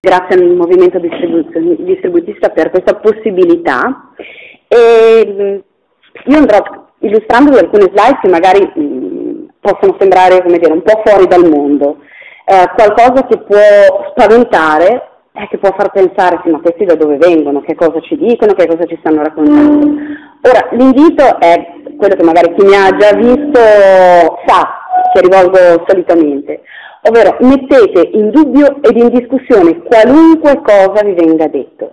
grazie al movimento distributista per questa possibilità. E io andrò illustrando alcune slide che magari possono sembrare dire, un po' fuori dal mondo, eh, qualcosa che può spaventare e che può far pensare, sì, ma questi da dove vengono, che cosa ci dicono, che cosa ci stanno raccontando. Ora, l'invito è quello che magari chi mi ha già visto sa, che rivolgo solitamente, ovvero mettete in dubbio ed in discussione qualunque cosa vi venga detto.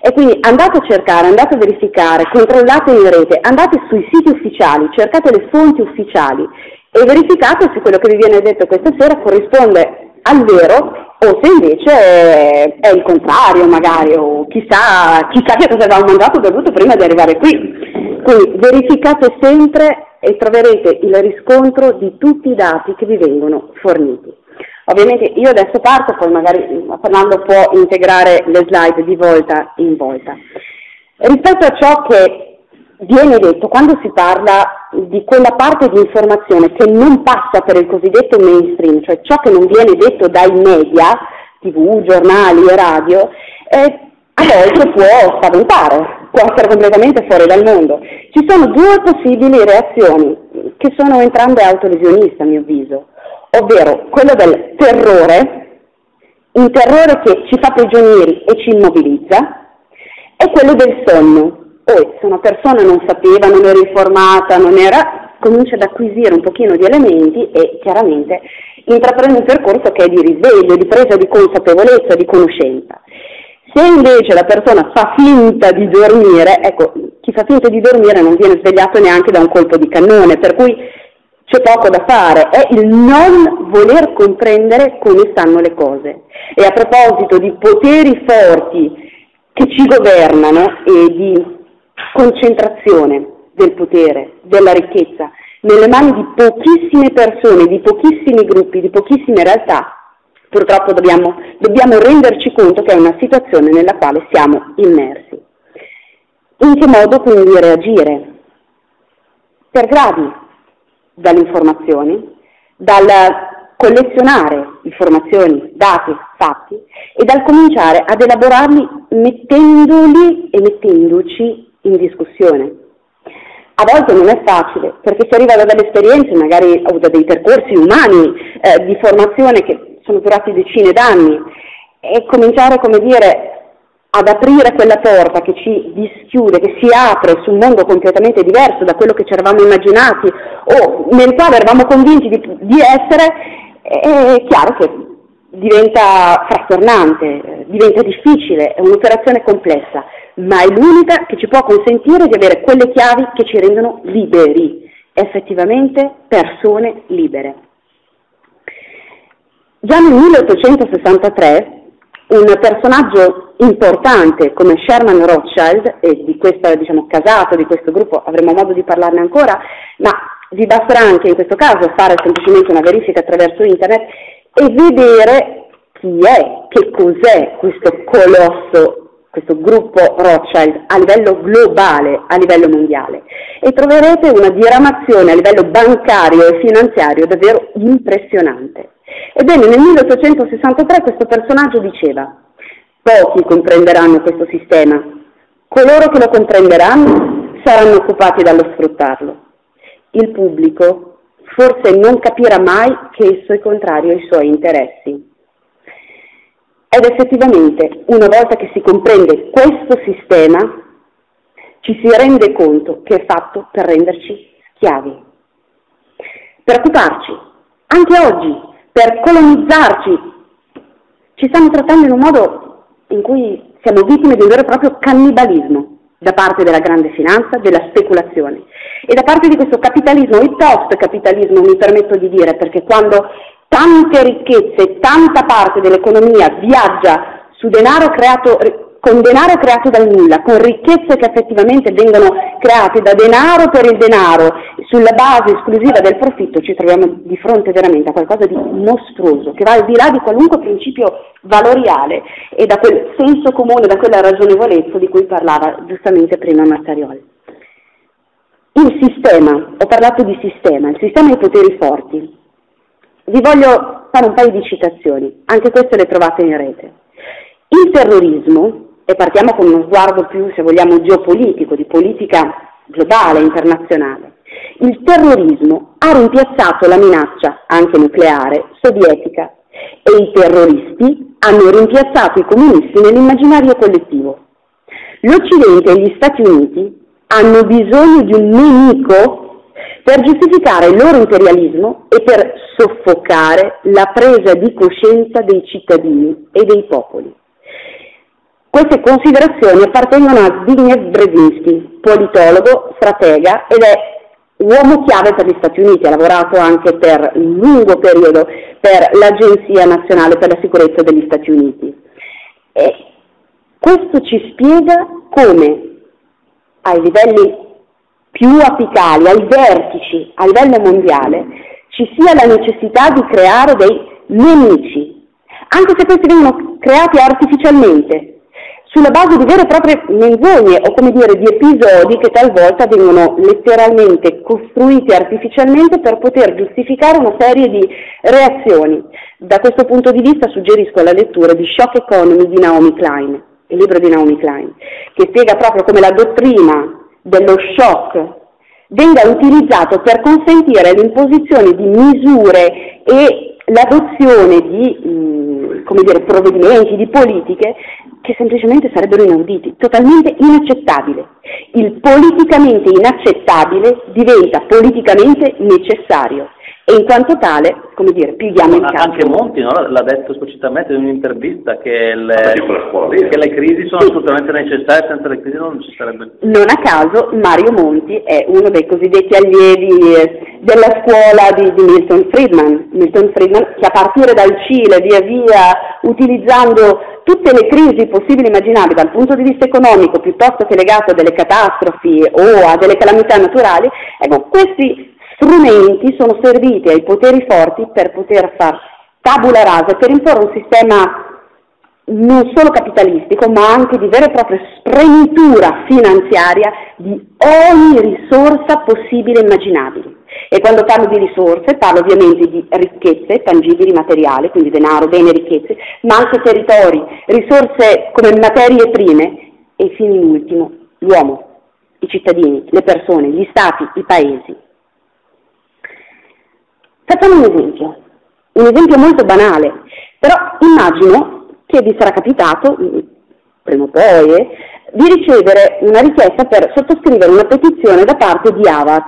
E quindi andate a cercare, andate a verificare, controllate in rete, andate sui siti ufficiali, cercate le fonti ufficiali e verificate se quello che vi viene detto questa sera corrisponde al vero o se invece è, è il contrario magari, o chissà, chissà che cosa avevamo mangiato bevuto prima di arrivare qui. Quindi verificate sempre e troverete il riscontro di tutti i dati che vi vengono forniti. Ovviamente io adesso parto, poi magari Fernando può integrare le slide di volta in volta. Rispetto a ciò che viene detto quando si parla di quella parte di informazione che non passa per il cosiddetto mainstream, cioè ciò che non viene detto dai media, tv, giornali e radio, eh, a volte può spaventare, può essere completamente fuori dal mondo. Ci sono due possibili reazioni che sono entrambe autolesioniste a mio avviso ovvero quello del terrore, un terrore che ci fa prigionieri e ci immobilizza, e quello del sonno. Poi se una persona non sapeva, non era informata, non era, comincia ad acquisire un pochino di elementi e chiaramente intraprende un percorso che è di risveglio, di presa di consapevolezza, di conoscenza. Se invece la persona fa finta di dormire, ecco, chi fa finta di dormire non viene svegliato neanche da un colpo di cannone, per cui c'è poco da fare, è il non voler comprendere come stanno le cose. E a proposito di poteri forti che ci governano e di concentrazione del potere, della ricchezza, nelle mani di pochissime persone, di pochissimi gruppi, di pochissime realtà, purtroppo dobbiamo, dobbiamo renderci conto che è una situazione nella quale siamo immersi. In che modo quindi reagire? Per gradi, dalle informazioni, dal collezionare informazioni, dati, fatti e dal cominciare ad elaborarli mettendoli e mettendoci in discussione. A volte non è facile perché si arriva da delle esperienze, magari o da dei percorsi umani eh, di formazione che sono durati decine d'anni e cominciare, come dire, ad aprire quella porta che ci dischiude, che si apre su un mondo completamente diverso da quello che ci eravamo immaginati o nel quale eravamo convinti di, di essere, è chiaro che diventa frastornante, diventa difficile, è un'operazione complessa, ma è l'unica che ci può consentire di avere quelle chiavi che ci rendono liberi, effettivamente persone libere. Già nel 1863 un personaggio importante come Sherman Rothschild, e di questa diciamo, casata, di questo gruppo avremo modo di parlarne ancora, ma vi basterà anche in questo caso fare semplicemente una verifica attraverso internet e vedere chi è, che cos'è questo colosso questo gruppo Rothschild a livello globale, a livello mondiale e troverete una diramazione a livello bancario e finanziario davvero impressionante. Ebbene, nel 1863 questo personaggio diceva, pochi comprenderanno questo sistema, coloro che lo comprenderanno saranno occupati dallo sfruttarlo. Il pubblico forse non capirà mai che esso è contrario ai suoi interessi. Ed effettivamente, una volta che si comprende questo sistema, ci si rende conto che è fatto per renderci schiavi. Per occuparci, anche oggi, per colonizzarci, ci stanno trattando in un modo in cui siamo vittime di un vero e proprio cannibalismo da parte della grande finanza, della speculazione e da parte di questo capitalismo, il post-capitalismo mi permetto di dire, perché quando tante ricchezze, tanta parte dell'economia viaggia su denaro creato con denaro creato dal nulla, con ricchezze che effettivamente vengono create da denaro per il denaro, sulla base esclusiva del profitto, ci troviamo di fronte veramente a qualcosa di mostruoso, che va al di là di qualunque principio valoriale e da quel senso comune, da quella ragionevolezza di cui parlava giustamente prima Mazzarioli. Il sistema, ho parlato di sistema, il sistema dei poteri forti. Vi voglio fare un paio di citazioni, anche queste le trovate in rete. il terrorismo, e partiamo con uno sguardo più, se vogliamo, geopolitico, di politica globale, internazionale, il terrorismo ha rimpiazzato la minaccia, anche nucleare, sovietica e i terroristi hanno rimpiazzato i comunisti nell'immaginario collettivo. L'Occidente e gli Stati Uniti hanno bisogno di un nemico per giustificare il loro imperialismo e per soffocare la presa di coscienza dei cittadini e dei popoli. Queste considerazioni appartengono a Zbigniew Brzezinski, politologo, stratega ed è uomo chiave per gli Stati Uniti, ha lavorato anche per un lungo periodo per l'Agenzia Nazionale per la Sicurezza degli Stati Uniti. E questo ci spiega come ai livelli più apicali, ai vertici, a livello mondiale, ci sia la necessità di creare dei nemici, anche se questi vengono creati artificialmente, sulla base di vere e proprie menzogne o come dire di episodi che talvolta vengono letteralmente costruiti artificialmente per poter giustificare una serie di reazioni. Da questo punto di vista suggerisco la lettura di Shock Economy di Naomi Klein, il libro di Naomi Klein, che spiega proprio come la dottrina dello shock venga utilizzato per consentire l'imposizione di misure e l'adozione di mh, dire, provvedimenti, di politiche che semplicemente sarebbero inauditi, totalmente inaccettabile. Il politicamente inaccettabile diventa politicamente necessario e in quanto tale, come dire, pigliamo il caso. Anche Monti no? l'ha detto esplicitamente in un'intervista che le, che le crisi sono sì. assolutamente necessarie, senza le crisi non ci sarebbe. Non a caso Mario Monti è uno dei cosiddetti allievi eh, della scuola di, di Milton Friedman. Milton Friedman che a partire dal Cile via via utilizzando tutte le crisi possibili e immaginabili dal punto di vista economico piuttosto che legato a delle catastrofi o a delle calamità naturali, ecco, questi strumenti sono serviti ai poteri forti per poter far tabula rasa, per imporre un sistema non solo capitalistico, ma anche di vera e propria spremitura finanziaria di ogni risorsa possibile e immaginabile. E quando parlo di risorse parlo ovviamente di ricchezze tangibili, materiali, quindi denaro, beni e ricchezze, ma anche territori, risorse come materie prime e fino in ultimo l'uomo, i cittadini, le persone, gli stati, i paesi. Facciamo un esempio, un esempio molto banale, però immagino che vi sarà capitato, prima o poi, eh, di ricevere una richiesta per sottoscrivere una petizione da parte di Avaz.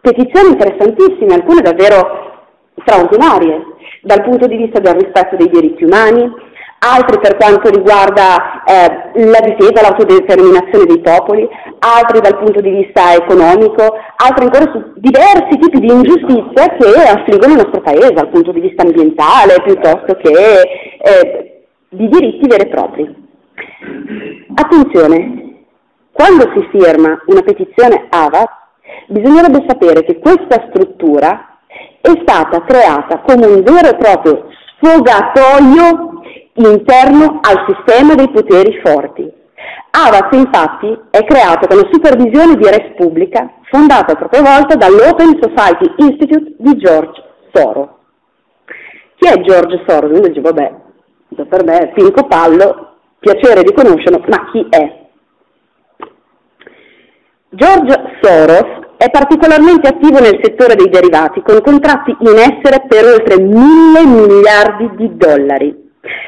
Petizioni interessantissime, alcune davvero straordinarie, dal punto di vista del rispetto dei diritti umani, altri per quanto riguarda eh, la difesa, l'autodeterminazione dei popoli, altri dal punto di vista economico, altri ancora su diversi tipi di ingiustizia che affliggono il nostro paese dal punto di vista ambientale piuttosto che eh, di diritti veri e propri. Attenzione, quando si firma una petizione AVA bisognerebbe sapere che questa struttura è stata creata come un vero e proprio sfogatoio interno al sistema dei poteri forti. AVAS infatti è creato con la supervisione di Res Pubblica, fondata a propria volta dall'Open Society Institute di George Soros. Chi è George Soros? Uno dice, vabbè, per me Pinco Pallo, piacere di conoscerlo, ma chi è? George Soros è particolarmente attivo nel settore dei derivati, con contratti in essere per oltre mille miliardi di dollari.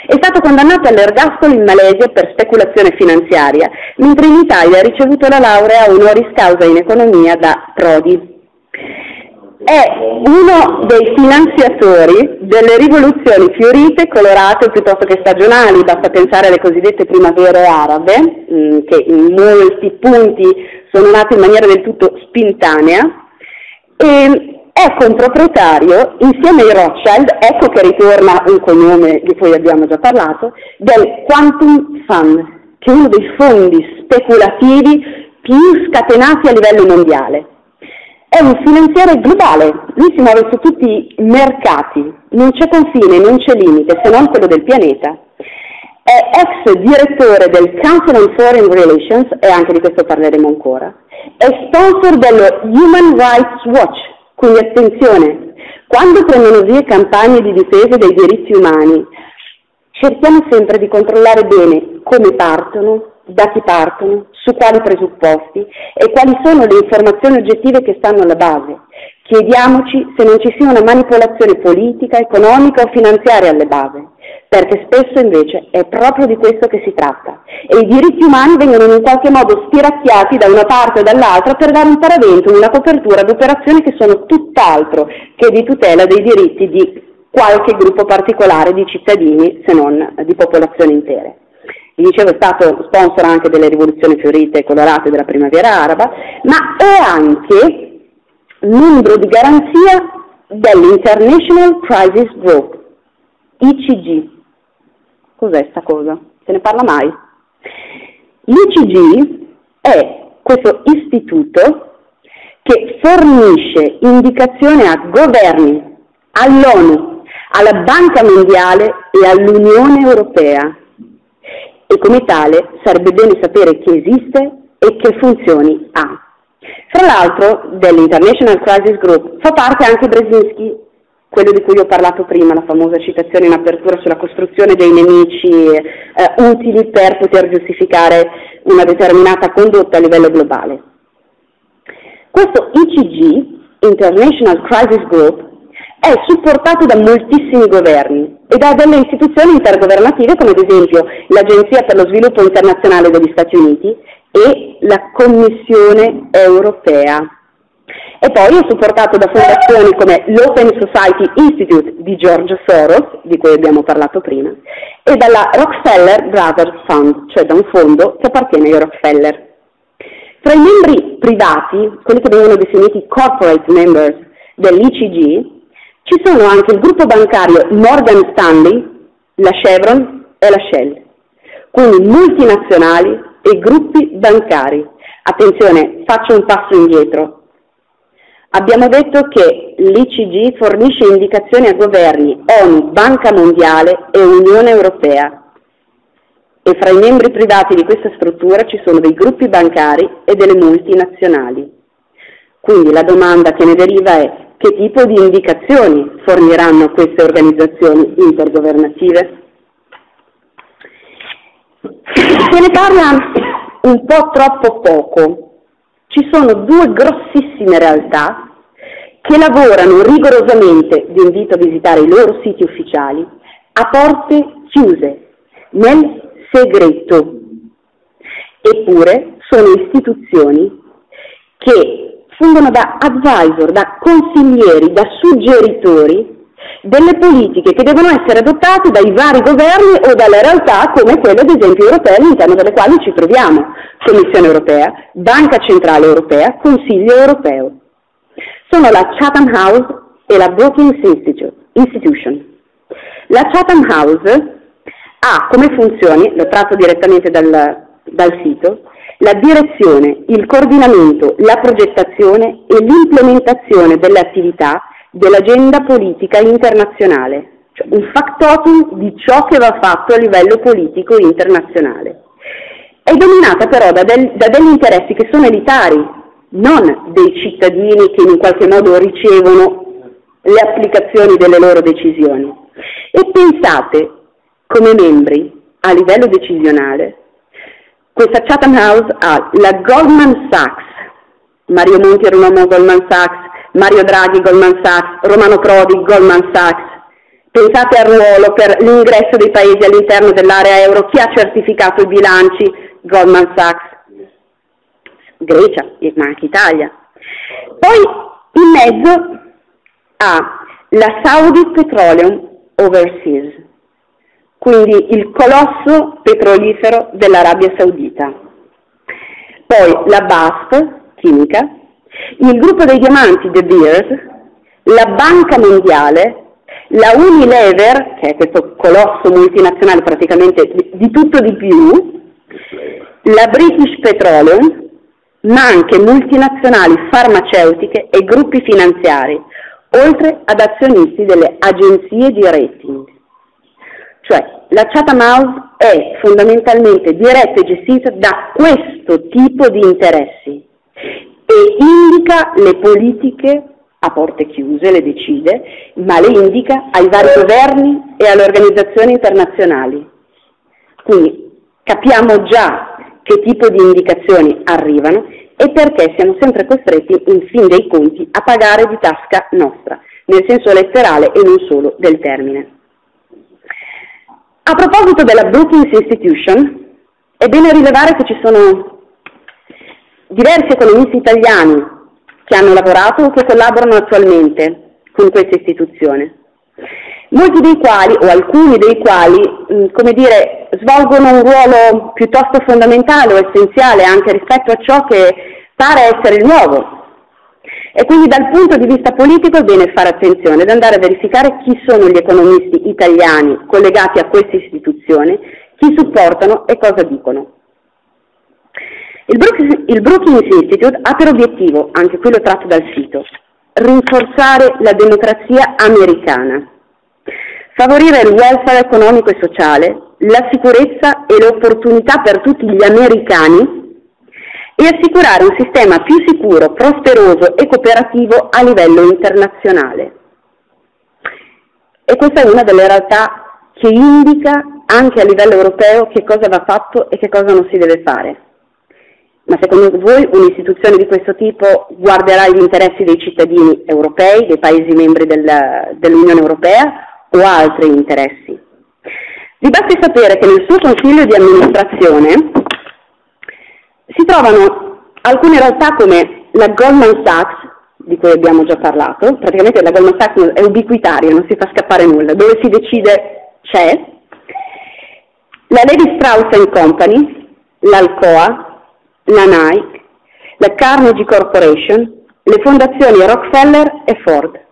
È stato condannato all'ergastolo in Malesia per speculazione finanziaria, mentre in Italia ha ricevuto la laurea honoris causa in economia da Prodi. È uno dei finanziatori delle rivoluzioni fiorite, colorate piuttosto che stagionali, basta pensare alle cosiddette primavere arabe, mm, che in molti punti sono nate in maniera del tutto spintanea, e è comproprietario, insieme ai Rothschild, ecco che ritorna un cognome di cui abbiamo già parlato, del Quantum Fund, che è uno dei fondi speculativi più scatenati a livello mondiale. È un finanziere globale, lui si muove su tutti i mercati, non c'è confine, non c'è limite, se non quello del pianeta. È ex direttore del Council on Foreign Relations, e anche di questo parleremo ancora, è sponsor dello Human Rights Watch, quindi attenzione, quando prendono via campagne di difesa dei diritti umani cerchiamo sempre di controllare bene come partono, da chi partono, su quali presupposti e quali sono le informazioni oggettive che stanno alla base. Chiediamoci se non ci sia una manipolazione politica, economica o finanziaria alle base, perché spesso invece è proprio di questo che si tratta e i diritti umani vengono in un qualche modo spiracchiati da una parte o dall'altra per dare un paravento, una copertura ad operazioni che sono tutt'altro che di tutela dei diritti di qualche gruppo particolare di cittadini, se non di popolazioni intere. Vi dicevo è stato sponsor anche delle rivoluzioni fiorite e colorate della primavera araba, ma è anche membro di garanzia dell'International Crisis Group, ICG. Cos'è sta cosa? Se ne parla mai? L'ICG è questo istituto che fornisce indicazioni a governi, all'ONU, alla Banca Mondiale e all'Unione Europea e come tale sarebbe bene sapere che esiste e che funzioni ha. Tra l'altro dell'International Crisis Group fa parte anche Brzezinski, quello di cui ho parlato prima, la famosa citazione in apertura sulla costruzione dei nemici eh, utili per poter giustificare una determinata condotta a livello globale. Questo ICG, International Crisis Group, è supportato da moltissimi governi e da delle istituzioni intergovernative come ad esempio l'Agenzia per lo sviluppo internazionale degli Stati Uniti e la Commissione europea. E poi è supportato da fondazioni come l'Open Society Institute di George Soros, di cui abbiamo parlato prima, e dalla Rockefeller Brothers Fund, cioè da un fondo che appartiene ai Rockefeller. Tra i membri privati, quelli che vengono definiti corporate members dell'ICG, ci sono anche il gruppo bancario Morgan Stanley, la Chevron e la Shell, quindi multinazionali e gruppi bancari. Attenzione, faccio un passo indietro. Abbiamo detto che l'ICG fornisce indicazioni a governi, ONU, Banca Mondiale e Unione Europea e fra i membri privati di questa struttura ci sono dei gruppi bancari e delle multinazionali. Quindi la domanda che ne deriva è che tipo di indicazioni forniranno queste organizzazioni intergovernative? Se ne parla un po' troppo poco. Ci sono due grossissime realtà che lavorano rigorosamente, vi invito a visitare i loro siti ufficiali, a porte chiuse, nel segreto. Eppure sono istituzioni che fungono da advisor, da consiglieri, da suggeritori delle politiche che devono essere adottate dai vari governi o dalle realtà come quelle ad esempio europee all'interno delle quali ci troviamo, Commissione europea, Banca Centrale Europea, Consiglio europeo. Sono la Chatham House e la Brookings Institution. La Chatham House ha come funzioni, lo tratto direttamente dal, dal sito, la direzione, il coordinamento, la progettazione e l'implementazione delle attività dell'agenda politica internazionale, cioè un factotum di ciò che va fatto a livello politico internazionale. È dominata però da, del, da degli interessi che sono elitari, non dei cittadini che in qualche modo ricevono le applicazioni delle loro decisioni. E pensate come membri a livello decisionale questa Chatham House ha la Goldman Sachs, Mario Monti era un uomo Goldman Sachs, Mario Draghi Goldman Sachs, Romano Prodi Goldman Sachs. Pensate al ruolo per l'ingresso dei paesi all'interno dell'area euro, chi ha certificato i bilanci? Goldman Sachs, Grecia, ma anche Italia. Poi in mezzo ha la Saudi Petroleum Overseas, quindi il colosso petrolifero dell'Arabia Saudita. Poi la BASF, chimica, il gruppo dei diamanti De Beers, la Banca Mondiale, la Unilever, che è questo colosso multinazionale praticamente di tutto di più, la British Petroleum, ma anche multinazionali farmaceutiche e gruppi finanziari, oltre ad azionisti delle agenzie di rating. Cioè la Chatham House è fondamentalmente diretta e gestita da questo tipo di interessi e indica le politiche a porte chiuse, le decide, ma le indica ai vari governi e alle organizzazioni internazionali. Quindi capiamo già che tipo di indicazioni arrivano e perché siamo sempre costretti, in fin dei conti, a pagare di tasca nostra, nel senso letterale e non solo del termine. A proposito della Brookings Institution, è bene rilevare che ci sono diversi economisti italiani che hanno lavorato o che collaborano attualmente con questa istituzione, molti dei quali, o alcuni dei quali, come dire, svolgono un ruolo piuttosto fondamentale o essenziale anche rispetto a ciò che pare essere il nuovo. E quindi dal punto di vista politico è bene fare attenzione ad andare a verificare chi sono gli economisti italiani collegati a questa istituzione, chi supportano e cosa dicono. Il Brookings, il Brookings Institute ha per obiettivo, anche quello tratto dal sito, rinforzare la democrazia americana, favorire il welfare economico e sociale, la sicurezza e le opportunità per tutti gli americani e assicurare un sistema più sicuro, prosperoso e cooperativo a livello internazionale. E questa è una delle realtà che indica anche a livello europeo che cosa va fatto e che cosa non si deve fare. Ma secondo voi un'istituzione di questo tipo guarderà gli interessi dei cittadini europei, dei Paesi membri del, dell'Unione Europea o ha altri interessi? Vi basti sapere che nel suo consiglio di amministrazione si trovano alcune realtà come la Goldman Sachs, di cui abbiamo già parlato, praticamente la Goldman Sachs è ubiquitaria, non si fa scappare nulla, dove si decide c'è, la Levi Strauss Company, l'Alcoa, la Nike, la Carnegie Corporation, le fondazioni Rockefeller e Ford.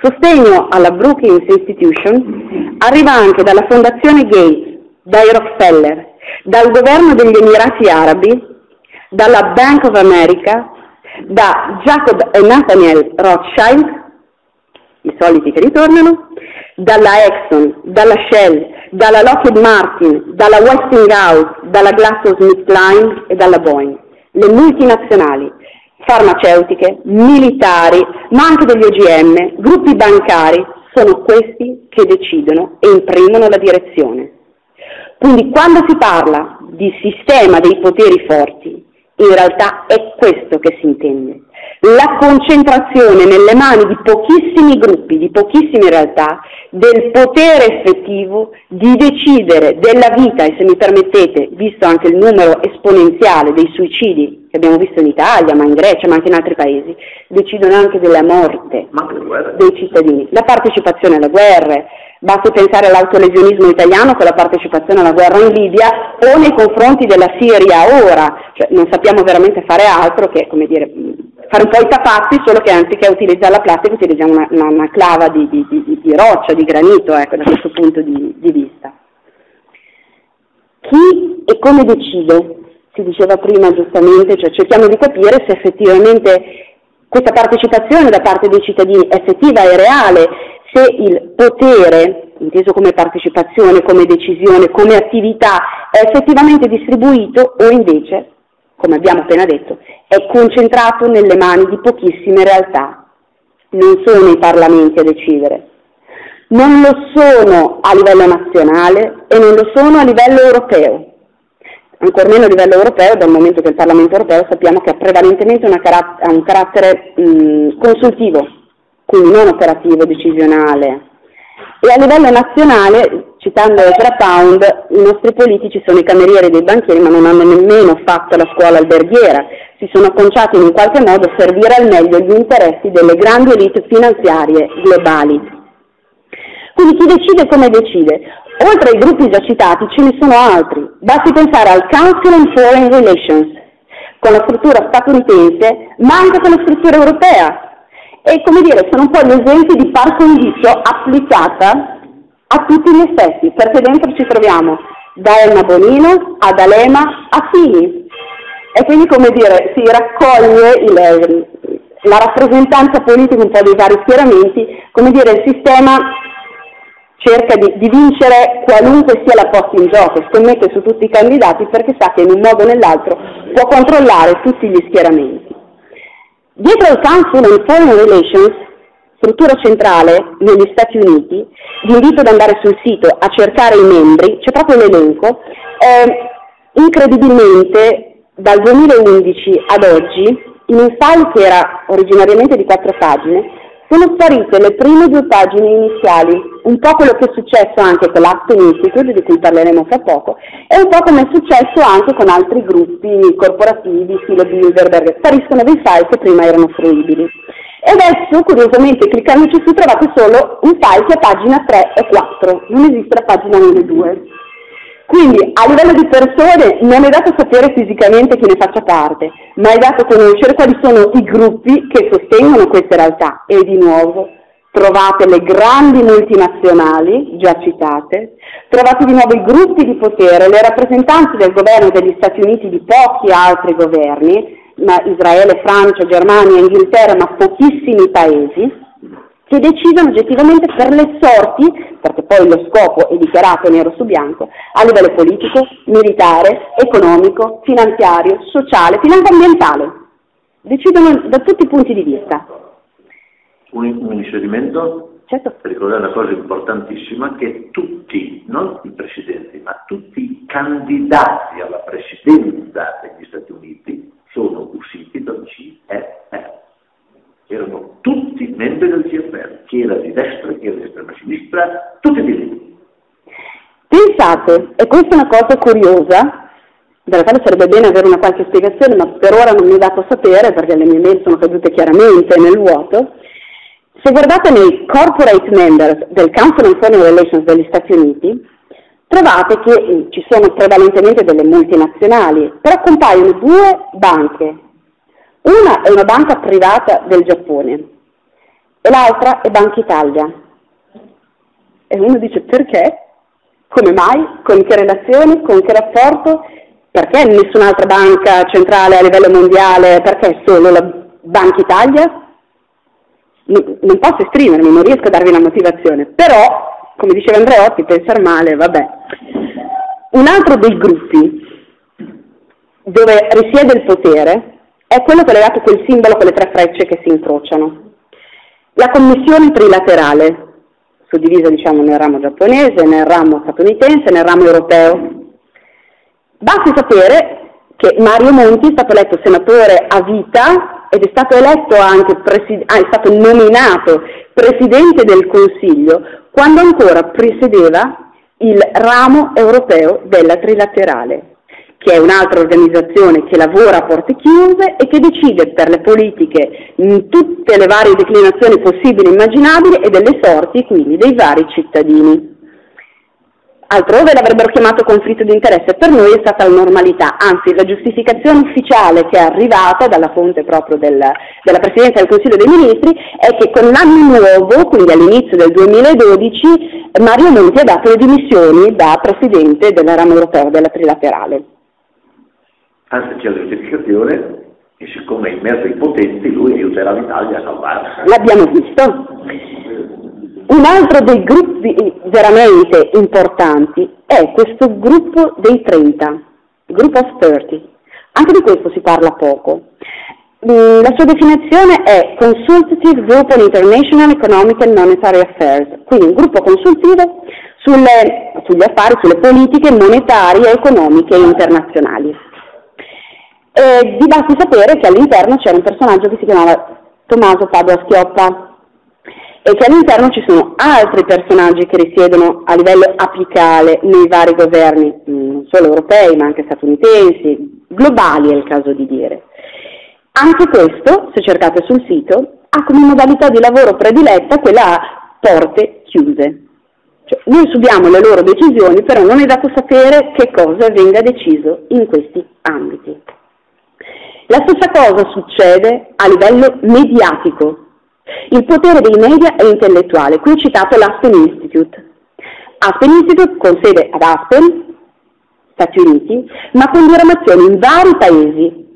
Sostegno alla Brookings Institution arriva anche dalla Fondazione Gates, dai Rockefeller, dal governo degli Emirati Arabi, dalla Bank of America, da Jacob e Nathaniel Rothschild, i soliti che ritornano, dalla Exxon, dalla Shell, dalla Lockheed Martin, dalla Westinghouse, dalla GlaxoSmithKline e dalla Boeing. Le multinazionali, farmaceutiche, militari, ma anche degli OGM, gruppi bancari, sono questi che decidono e imprimono la direzione. Quindi quando si parla di sistema dei poteri forti, in realtà è questo che si intende la concentrazione nelle mani di pochissimi gruppi, di pochissime realtà, del potere effettivo di decidere della vita e se mi permettete, visto anche il numero esponenziale dei suicidi che abbiamo visto in Italia, ma in Grecia, ma anche in altri paesi, decidono anche della morte dei cittadini, la partecipazione alle guerre, Basti pensare all'autolesionismo italiano con la partecipazione alla guerra in Libia o nei confronti della Siria ora, cioè, non sappiamo veramente fare altro che come dire, fare un po' i tapazzi, solo che anziché utilizzare la plastica utilizziamo una, una, una clava di, di, di, di, roccia, di granito, ecco, da questo punto di, vista. Chi e come decide? Si diceva prima giustamente, cioè cerchiamo di capire se effettivamente questa partecipazione da parte dei cittadini è effettiva e reale, se il potere, inteso come partecipazione, come decisione, come attività, è effettivamente distribuito o invece come abbiamo appena detto, è concentrato nelle mani di pochissime realtà. Non sono i parlamenti a decidere. Non lo sono a livello nazionale e non lo sono a livello europeo. Ancor meno a livello europeo, dal momento che il Parlamento europeo sappiamo che ha prevalentemente car- un carattere mh, consultivo, quindi non operativo, decisionale. E a livello nazionale citando Ezra Pound, i nostri politici sono i camerieri dei banchieri ma non hanno nemmeno fatto la scuola alberghiera, si sono conciati in un qualche modo a servire al meglio gli interessi delle grandi elite finanziarie globali. Quindi chi decide come decide? Oltre ai gruppi già citati ce ne sono altri, basti pensare al Council on Foreign Relations, con la struttura statunitense ma anche con la struttura europea. E come dire, sono un po' gli esempi di par condicio applicata a tutti gli effetti, perché dentro ci troviamo da Elma Bonino ad Alema a Fini. E quindi, come dire, si raccoglie il, la rappresentanza politica un po' dei vari schieramenti, come dire, il sistema cerca di, di, vincere qualunque sia la posta in gioco, scommette su tutti i candidati perché sa che in un modo o nell'altro può controllare tutti gli schieramenti. Dietro al Council on Foreign Relations, struttura centrale negli Stati Uniti, vi invito ad andare sul sito a cercare i membri, c'è proprio l'elenco, eh, incredibilmente dal 2011 ad oggi, in un file che era originariamente di quattro pagine, sono sparite le prime due pagine iniziali, un po' quello che è successo anche con l'Aspen Institute, di cui parleremo fra poco, e un po' come è successo anche con altri gruppi corporativi, stile Bilderberg, spariscono dei file che prima erano fruibili. E adesso, curiosamente, cliccandoci su trovate solo un file che è pagina 3 e 4, non esiste la pagina 1 e 2. Quindi a livello di persone non è dato sapere fisicamente chi ne faccia parte, ma è dato conoscere quali sono i gruppi che sostengono queste realtà e di nuovo trovate le grandi multinazionali già citate, trovate di nuovo i gruppi di potere, le rappresentanze del governo degli Stati Uniti di pochi altri governi, ma Israele, Francia, Germania, Inghilterra, ma pochissimi paesi, che decidono oggettivamente per le sorti, perché poi lo scopo è dichiarato nero su bianco, a livello politico, militare, economico, finanziario, sociale, finanche ambientale. Decidono da tutti i punti di vista. Un, un inserimento certo. per ricordare una cosa importantissima, che tutti, non i presidenti, ma tutti i candidati alla presidenza degli Stati Uniti sono usciti dal CFR erano tutti membri del CFR, chi era di destra, chi era di estrema sinistra, tutti di lì. Pensate, e questa è una cosa curiosa, della quale sarebbe bene avere una qualche spiegazione, ma per ora non mi è dato sapere perché le mie mail sono cadute chiaramente nel vuoto. Se guardate nei corporate members del Council on Foreign Relations degli Stati Uniti, trovate che eh, ci sono prevalentemente delle multinazionali, però compaiono due banche una è una banca privata del Giappone e l'altra è Banca Italia. E uno dice perché? Come mai? Con che relazione? Con che rapporto? Perché nessun'altra banca centrale a livello mondiale? Perché solo la Banca Italia? Non posso esprimermi, non riesco a darvi una motivazione, però, come diceva Andreotti, pensare male, vabbè. Un altro dei gruppi dove risiede il potere è quello che è legato a quel simbolo con le tre frecce che si incrociano. La commissione trilaterale, suddivisa diciamo nel ramo giapponese, nel ramo statunitense nel ramo europeo. Basti sapere che Mario Monti è stato eletto senatore a vita ed è stato eletto anche presi- ah, è stato nominato presidente del Consiglio quando ancora presiedeva il ramo europeo della trilaterale che è un'altra organizzazione che lavora a porte chiuse e che decide per le politiche in tutte le varie declinazioni possibili e immaginabili e delle sorti quindi dei vari cittadini. Altrove l'avrebbero chiamato conflitto di interesse, per noi è stata la normalità, anzi la giustificazione ufficiale che è arrivata dalla fonte proprio del, della Presidenza del Consiglio dei Ministri è che con l'anno nuovo, quindi all'inizio del 2012, Mario Monti ha dato le dimissioni da Presidente del ramo europeo della Trilaterale anzi c'è la giustificazione e siccome è in mezzo ai potenti lui aiuterà l'Italia a salvarsi. L'abbiamo visto. Un altro dei gruppi veramente importanti è questo gruppo dei 30, il gruppo of 30. Anche di questo si parla poco. Mm, la sua definizione è Consultative Group on International Economic and Monetary Affairs, quindi un gruppo consultivo sulle, sugli affari, sulle politiche monetarie, economiche e internazionali. E vi basti sapere che all'interno c'era un personaggio che si chiamava Tommaso Padua Schioppa e che all'interno ci sono altri personaggi che risiedono a livello apicale nei vari governi, mm, non solo europei ma anche statunitensi, globali è il caso di dire. Anche questo, se cercate sul sito, ha come modalità di lavoro prediletta quella a porte chiuse. Cioè, noi subiamo le loro decisioni, però non è dato sapere che cosa venga deciso in questi ambiti. La stessa cosa succede a livello mediatico. Il potere dei media è intellettuale. Qui ho citato l'Aspen Institute. Aspen Institute con sede ad Aspen, Stati Uniti, ma con diramazioni in vari paesi,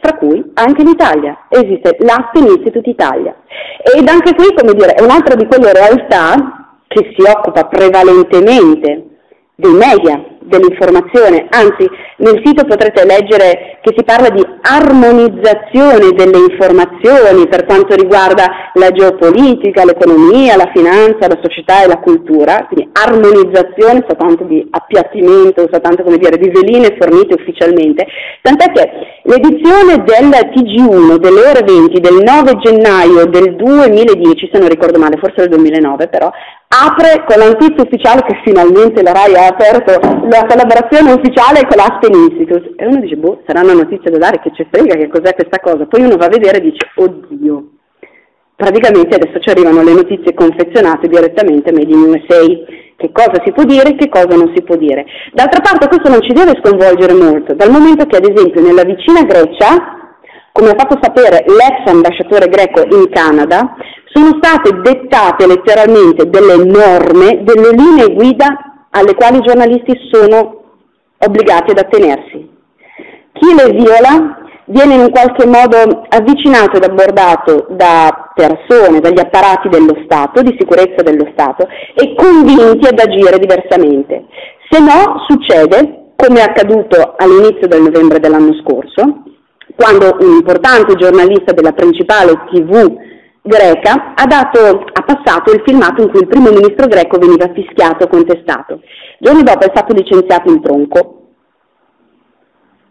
fra cui anche l'Italia. Esiste l'Aspen Institute Italia. Ed anche qui, come dire, è un'altra di quelle realtà che si occupa prevalentemente dei media, dell'informazione, anzi nel sito potrete leggere che si parla di armonizzazione delle informazioni per quanto riguarda la geopolitica, l'economia, la finanza, la società e la cultura, quindi armonizzazione sta tanto di appiattimento, sta tanto come dire di veline fornite ufficialmente, tant'è che l'edizione del TG1 delle ore 20 del 9 gennaio del 2010, se non ricordo male, forse del 2009 però, apre con la notizia ufficiale che finalmente la RAI ha aperto la collaborazione ufficiale con l'Aspen Institute. E uno dice boh sarà una notizia da dare che ci frega che cos'è questa cosa. Poi uno va a vedere e dice oddio. Praticamente adesso ci arrivano le notizie confezionate direttamente made in USA che cosa si può dire e che cosa non si può dire. D'altra parte questo non ci deve sconvolgere molto. Dal momento che ad esempio nella vicina Grecia come ha fatto sapere l'ex ambasciatore greco in Canada, sono state dettate letteralmente delle norme, delle linee guida alle quali i giornalisti sono obbligati ad attenersi. Chi le viola viene in un qualche modo avvicinato ed abbordato da persone, dagli apparati dello Stato, di sicurezza dello Stato, e convinti ad agire diversamente. Se no, succede, come è accaduto all'inizio del novembre dell'anno scorso, quando un importante giornalista della principale TV greca ha, dato, ha, passato il filmato in cui il primo ministro greco veniva fischiato e contestato. Giorni dopo è stato licenziato in tronco.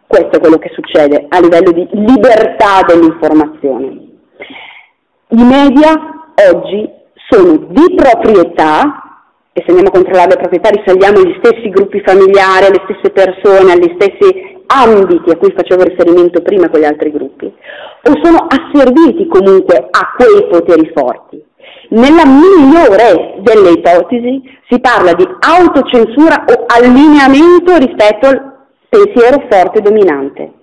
Questo è quello che succede a livello di libertà dell'informazione. I media oggi sono di proprietà e se andiamo a controllare le proprietà risaliamo agli stessi gruppi familiari, alle stesse persone, agli stessi ambiti a cui facevo riferimento prima con gli altri gruppi, o sono asserviti comunque a quei poteri forti. Nella migliore delle ipotesi si parla di autocensura o allineamento rispetto al pensiero forte dominante.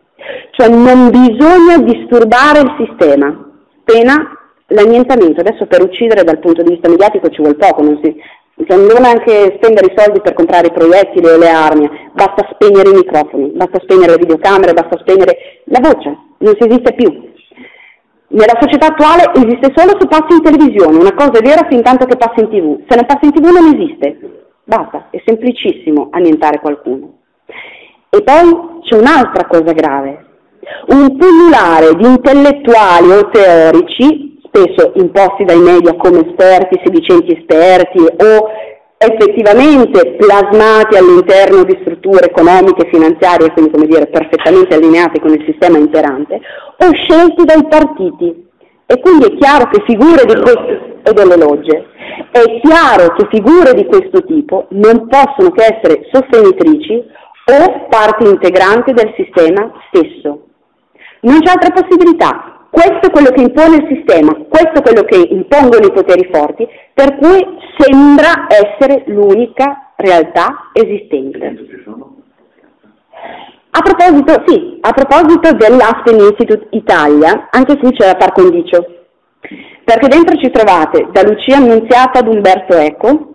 Cioè non bisogna disturbare il sistema, pena l'annientamento. Adesso per uccidere dal punto di vista mediatico ci vuole poco, non si, non devono anche spendere i soldi per comprare i proiettili o le armi, basta spegnere i microfoni, basta spegnere le videocamere, basta spegnere la voce, non si esiste più. Nella società attuale esiste solo se passa in televisione, una cosa è vera fin tanto che passa in tv, se non passa in tv non esiste, basta, è semplicissimo annientare qualcuno. E poi c'è un'altra cosa grave, un pullulare di intellettuali o teorici spesso imposti dai media come esperti, sedicenti esperti o effettivamente plasmati all'interno di strutture economiche e finanziarie, quindi come dire perfettamente allineate con il sistema imperante, o scelti dai partiti. E quindi è chiaro che figure di questo e delle logge. È chiaro che figure di questo tipo non possono che essere sostenitrici o parti integranti del sistema stesso. Non c'è altra possibilità. Questo è quello che impone il sistema, questo è quello che impongono i poteri forti, per cui sembra essere l'unica realtà esistente. A proposito, sì, a proposito dell'Aspen Institute Italia, anche qui c'è da par condicio, perché dentro ci trovate da Lucia Annunziata ad Umberto Eco,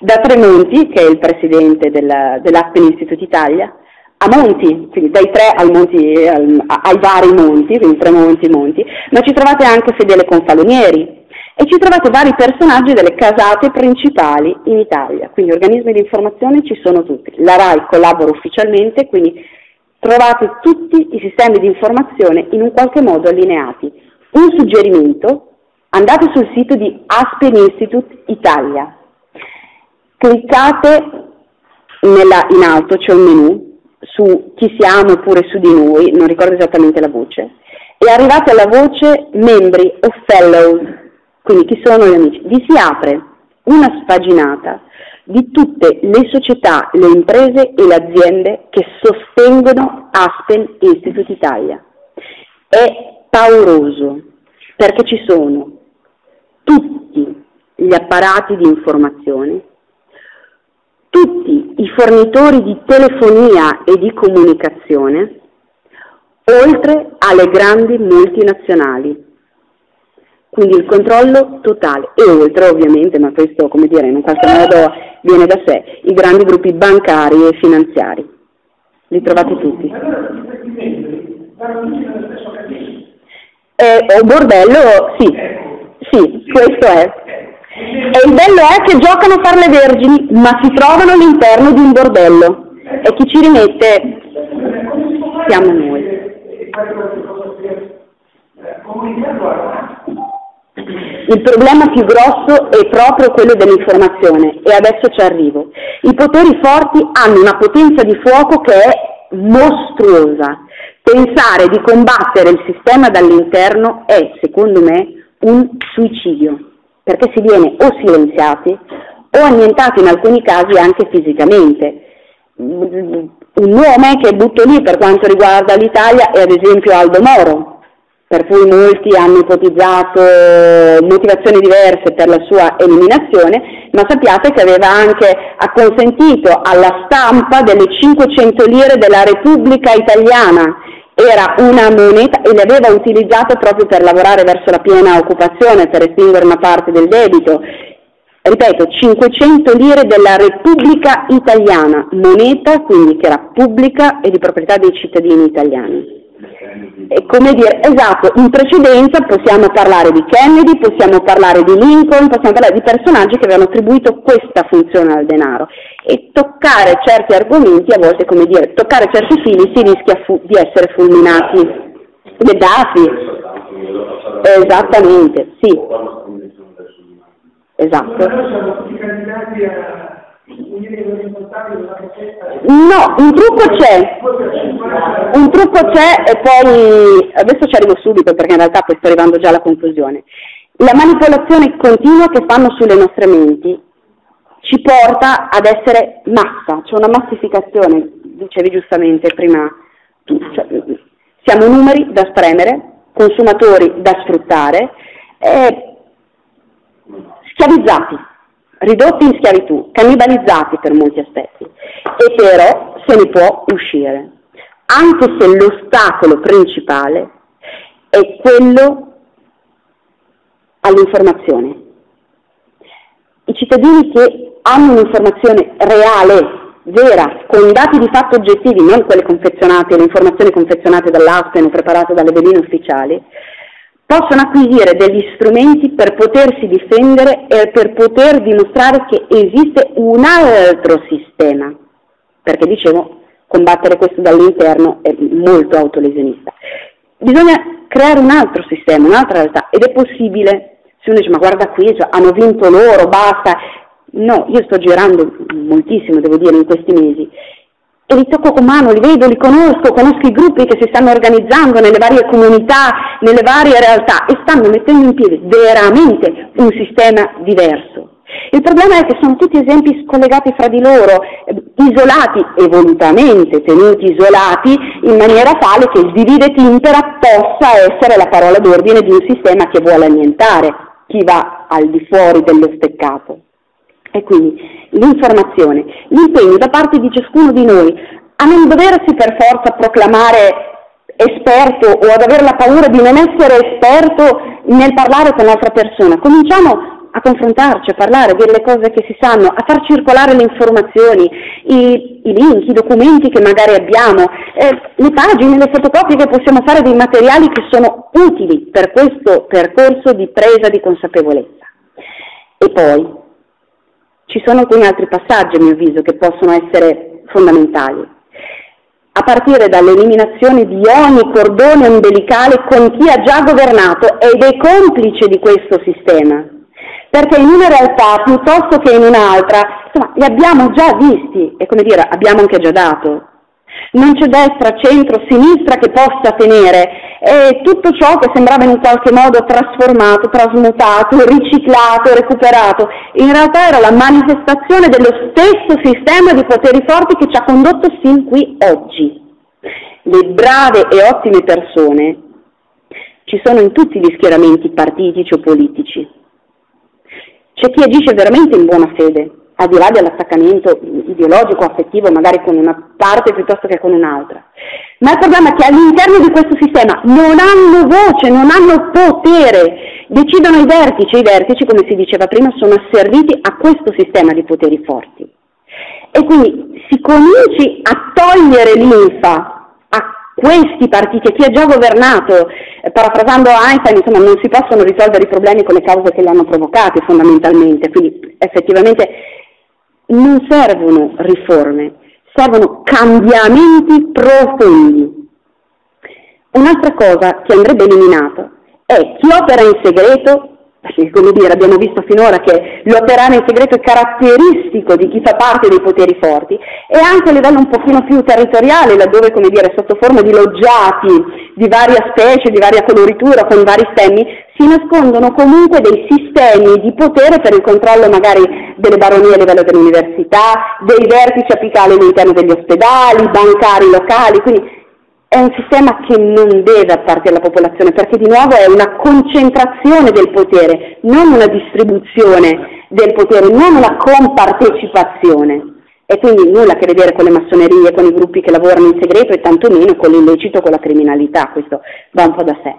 da Tremonti, che è il presidente dell'Aspen Institute Italia, a monti, quindi dai tre al monti, ai vari monti, quindi tre monti, monti, ma ci trovate anche Fedele Confalonieri e ci trovate vari personaggi delle casate principali in Italia, quindi organismi di informazione ci sono tutti. La RAI collabora ufficialmente, quindi trovate tutti i sistemi di informazione in un qualche modo allineati. Un suggerimento, andate sul sito di Aspen Institute Italia, cliccate nella, in alto, c'è un menu, su chi siamo oppure su di noi, non ricordo esattamente la voce, e arrivate alla voce membri o fellows, quindi chi sono gli amici, vi si apre una spaginata di tutte le società, le imprese e le aziende che sostengono Aspen Institute Italia. È pauroso perché ci sono tutti gli apparati di informazione tutti i fornitori di telefonia e di comunicazione, oltre alle grandi multinazionali. Quindi il controllo totale e oltre ovviamente, ma questo come dire in un qualche modo viene da sé, i grandi gruppi bancari e finanziari. Li trovate tutti. Eh, bordello, sì, sì, questo è. E il bello è che giocano a fare le vergini, ma si trovano all'interno di un bordello. E chi ci rimette siamo noi. Il problema più grosso è proprio quello dell'informazione e adesso ci arrivo. I poteri forti hanno una potenza di fuoco che è mostruosa. Pensare di combattere il sistema dall'interno è, secondo me, un suicidio, perché si viene o silenziati o annientati in alcuni casi anche fisicamente. Un nome che butto lì per quanto riguarda l'Italia è ad esempio Aldo Moro, per cui molti hanno ipotizzato motivazioni diverse per la sua eliminazione, ma sappiate che aveva anche acconsentito alla stampa delle 500 lire della Repubblica Italiana. Era una moneta e le aveva utilizzate proprio per lavorare verso la piena occupazione, per estinguere una parte del debito. Ripeto, 500 lire della Repubblica Italiana, moneta quindi che era pubblica e di proprietà dei cittadini italiani. E come dire, esatto, in precedenza possiamo parlare di Kennedy, possiamo parlare di Lincoln, possiamo parlare di personaggi che avevano attribuito questa funzione al denaro. E toccare certi argomenti, a volte come dire, toccare certi fili si rischia fu- di essere fulminati. Gheddafi. Esattamente, sì. Esatto. No, un trucco c'è, un trucco c'è e poi adesso ci arrivo subito perché in realtà poi sto arrivando già alla conclusione. La manipolazione continua che fanno sulle nostre menti ci porta ad essere massa, c'è una massificazione, dicevi giustamente prima cioè, siamo numeri da spremere, consumatori da sfruttare, eh, schiavizzati ridotti in schiavitù, cannibalizzati per molti aspetti, e però se ne può uscire, anche se l'ostacolo principale è quello all'informazione. I cittadini che hanno un'informazione reale, vera, con dati di fatto oggettivi, non quelle confezionate, le informazioni confezionate dall'Aspen o preparate dalle veline ufficiali, possono acquisire degli strumenti per potersi difendere e per poter dimostrare che esiste un altro sistema, perché dicevo combattere questo dall'interno è molto autolesionista. Bisogna creare un altro sistema, un'altra realtà ed è possibile. Se uno dice ma guarda qui, cioè, hanno vinto loro, basta. No, io sto girando moltissimo, devo dire, in questi mesi e li tocco con mano, li vedo, li conosco, conosco i gruppi che si stanno organizzando nelle varie comunità, nelle varie realtà e stanno mettendo in piedi veramente un sistema diverso. Il problema è che sono tutti esempi scollegati fra di loro, eh, isolati, evolutamente tenuti isolati, in maniera tale che il divide impera possa essere la parola d'ordine di un sistema che vuole annientare chi va al di fuori dello steccato. E quindi l'informazione, l'impegno da parte di ciascuno di noi a non doversi per forza proclamare esperto o ad avere la paura di non essere esperto nel parlare con l'altra persona. Cominciamo a confrontarci, a parlare, a dire le cose che si sanno, a far circolare le informazioni, i, i link, i documenti che magari abbiamo, eh, le pagine, le fotocopie che possiamo fare dei materiali che sono utili per questo percorso di presa di consapevolezza. E poi ci sono alcuni altri passaggi, a mio avviso, che possono essere fondamentali, a partire dall'eliminazione di ogni cordone umbilicale con chi ha già governato ed è complice di questo sistema. Perché in una realtà piuttosto che in un'altra, insomma, li abbiamo già visti e come dire, abbiamo anche già dato non c'è destra, centro, sinistra che possa tenere e tutto ciò che sembrava in qualche modo trasformato, trasmutato, riciclato, recuperato, in realtà era la manifestazione dello stesso sistema di poteri forti che ci ha condotto sin qui oggi. Le brave e ottime persone ci sono in tutti gli schieramenti partitici o politici. C'è chi agisce veramente in buona fede, al di là dell'attaccamento ideologico, affettivo, magari con una parte piuttosto che con un'altra. Ma il problema è che all'interno di questo sistema non hanno voce, non hanno potere, decidono i vertici, i vertici, come si diceva prima, sono asserviti a questo sistema di poteri forti. E quindi si cominci a togliere l'infa questi partiti e chi ha già governato, eh, parafrasando Einstein, insomma, non si possono risolvere i problemi con le cause che li hanno provocati fondamentalmente, quindi effettivamente non servono riforme, servono cambiamenti profondi. Un'altra cosa che andrebbe eliminata è chi opera in segreto perché come dire, abbiamo visto finora che l'operare in segreto è caratteristico di chi fa parte dei poteri forti e anche a livello un pochino più territoriale, laddove, come dire, sotto forma di loggiati di varia specie, di varia coloritura, con vari stemmi, si nascondono comunque dei sistemi di potere per il controllo magari delle baronie a livello dell'università, dei vertici apicali all'interno degli ospedali, bancari locali, quindi è un sistema che non deve appartenere alla popolazione, perché di nuovo è una concentrazione del potere, non una distribuzione del potere, non una compartecipazione. E quindi nulla a che vedere con le massonerie, con i gruppi che lavorano in segreto e tantomeno con l'illecito, con la criminalità, questo va un po' da sé.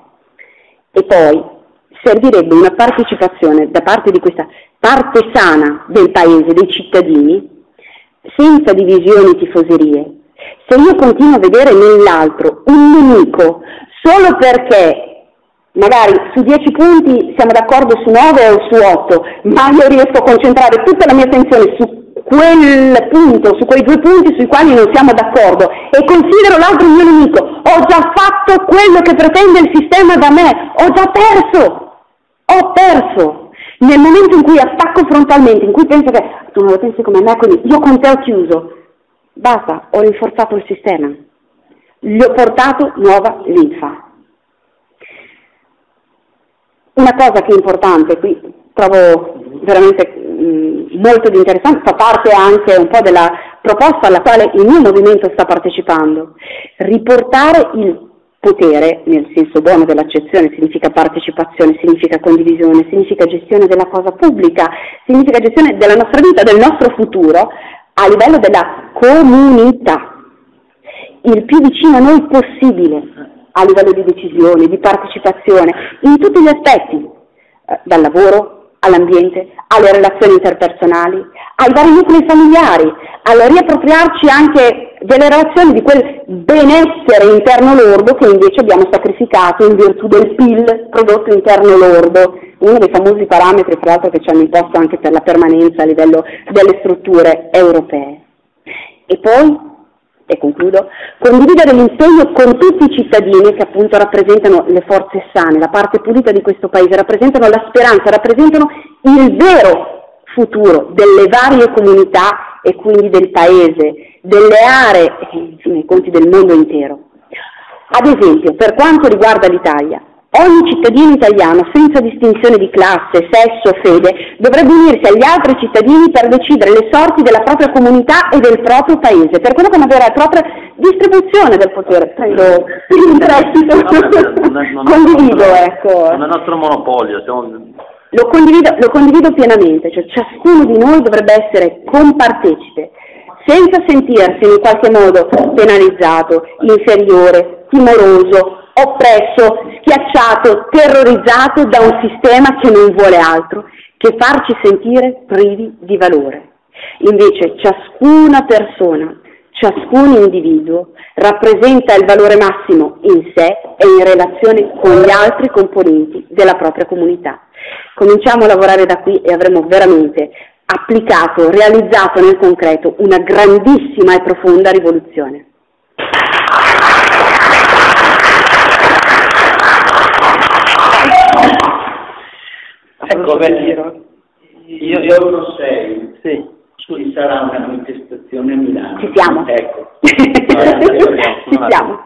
E poi servirebbe una partecipazione da parte di questa parte sana del paese, dei cittadini, senza divisioni e tifoserie, se io continuo a vedere nell'altro un nemico solo perché magari su 10 punti siamo d'accordo su 9 o su 8, ma io riesco a concentrare tutta la mia attenzione su quel punto, su quei due punti sui quali non siamo d'accordo. E considero l'altro mio nemico, ho già fatto quello che pretende il sistema da me, ho già perso, ho perso. Nel momento in cui attacco frontalmente, in cui penso che tu non lo pensi come me, quindi io con te ho chiuso, Basta, ho rinforzato il sistema, gli ho portato nuova linfa. Una cosa che è importante, qui trovo veramente molto di interessante, fa parte anche un po' della proposta alla quale il mio movimento sta partecipando, riportare il potere, nel senso buono dell'accezione, significa partecipazione, significa condivisione, significa gestione della cosa pubblica, significa gestione della nostra vita, del nostro futuro, a livello della comunità, il più vicino a noi possibile a livello di decisione, di partecipazione, in tutti gli aspetti, eh, dal lavoro all'ambiente, alle relazioni interpersonali, ai vari nuclei familiari, al riappropriarci anche delle relazioni di quel benessere interno lordo che invece abbiamo sacrificato in virtù del PIL, prodotto interno lordo, uno dei famosi parametri, tra l'altro, che ci hanno imposto anche per la permanenza a livello delle strutture europee. E poi, e concludo, condividere l'impegno con tutti i cittadini che appunto rappresentano le forze sane, la parte pulita di questo paese, rappresentano la speranza, rappresentano il vero futuro delle varie comunità e quindi del paese, delle aree e infine i conti del mondo intero. Ad esempio, per quanto riguarda l'Italia, Ogni cittadino italiano, senza distinzione di classe, sesso, fede, dovrebbe unirsi agli altri cittadini per decidere le sorti della propria comunità e del proprio paese, per quello che è una vera e propria distribuzione del potere. Prendo in prestito, condivido, ecco. Non è il nostro monopolio. Lo, condivido, lo condivido pienamente, cioè ciascuno di noi dovrebbe essere compartecipe, senza sentirsi in qualche modo penalizzato, inferiore, timoroso, oppresso, schiacciato, terrorizzato da un sistema che non vuole altro che farci sentire privi di valore. Invece ciascuna persona, ciascun individuo rappresenta il valore massimo in sé e in relazione con gli altri componenti della propria comunità. Cominciamo a lavorare da qui e avremo veramente applicato, realizzato nel concreto una grandissima e profonda rivoluzione. Ecco, beh, io, io lo sei. Sì. Ci sarà una manifestazione a Milano. Ci siamo. Ecco. Ci siamo.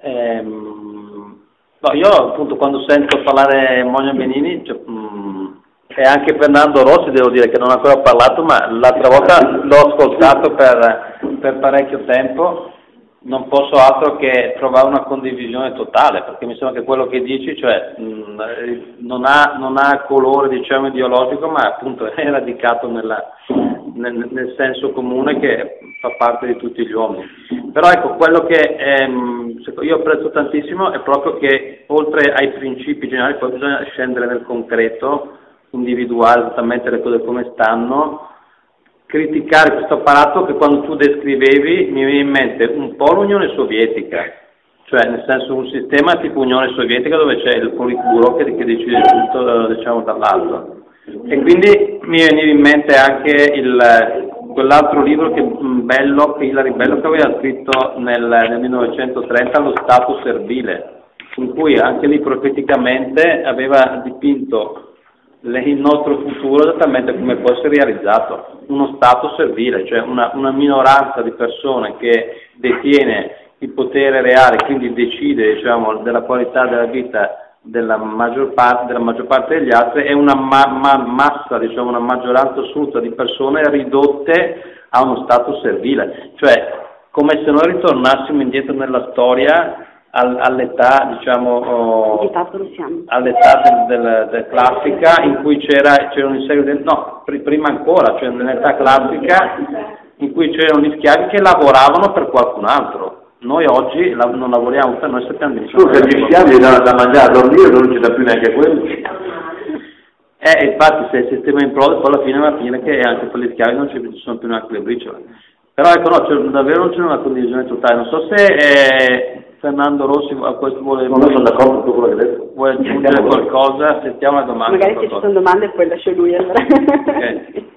Ehm, no, io appunto quando sento parlare Monia Benini, cioè, mh, mm, e anche Fernando Rossi devo dire che non ha ancora parlato, ma l'altra volta l'ho ascoltato per, per parecchio tempo non posso altro che trovare una condivisione totale, perché mi sembra che quello che dici cioè, mh, non, ha, non, ha, colore diciamo, ideologico, ma appunto è radicato nella, nel, nel, senso comune che fa parte di tutti gli uomini. Però ecco, quello che ehm, io apprezzo tantissimo è proprio che oltre ai principi generali poi bisogna scendere nel concreto, individuare esattamente le cose come stanno, criticare questo apparato che quando tu descrivevi mi viene in mente un po' l'Unione Sovietica, cioè nel senso un sistema tipo Unione Sovietica dove c'è il Politburo che, che decide tutto diciamo, dall'alto. E quindi mi veniva in mente anche il, quell'altro libro che, mm, bello, che Bello che aveva scritto nel, nel 1930, Lo Stato Servile, in cui anche lì profeticamente aveva dipinto il nostro futuro esattamente come può essere realizzato, uno Stato servile, cioè una, una minoranza di persone che detiene il potere reale, quindi decide diciamo, della qualità della vita della maggior parte, della maggior parte degli altri, è una ma, ma, massa, diciamo, una maggioranza assoluta di persone ridotte a uno stato servile, cioè come se noi ritornassimo indietro nella storia all'età, diciamo, oh, all'età del, del, del classica in cui c'era, c'erano in serie, no, prima ancora, cioè nell'età classica in cui c'erano gli schiavi che lavoravano per qualcun altro. Noi oggi non lavoriamo per noi sappiamo di Scusa, gli schiavi danno da mangiare, a dormire, non ci dà più neanche quello. Eh, infatti se il sistema implode poi alla fine va a finire che anche per gli schiavi non ci sono più neanche le briciole. Però ecco, no, davvero non c'è una condivisione totale. Non so se eh, Fernando Rossi a questo vuole... Non sono d'accordo con quello che hai detto. Vuoi aggiungere qualcosa? Sentiamo la domanda. Magari se ci sono domande poi lascio lui allora. Okay.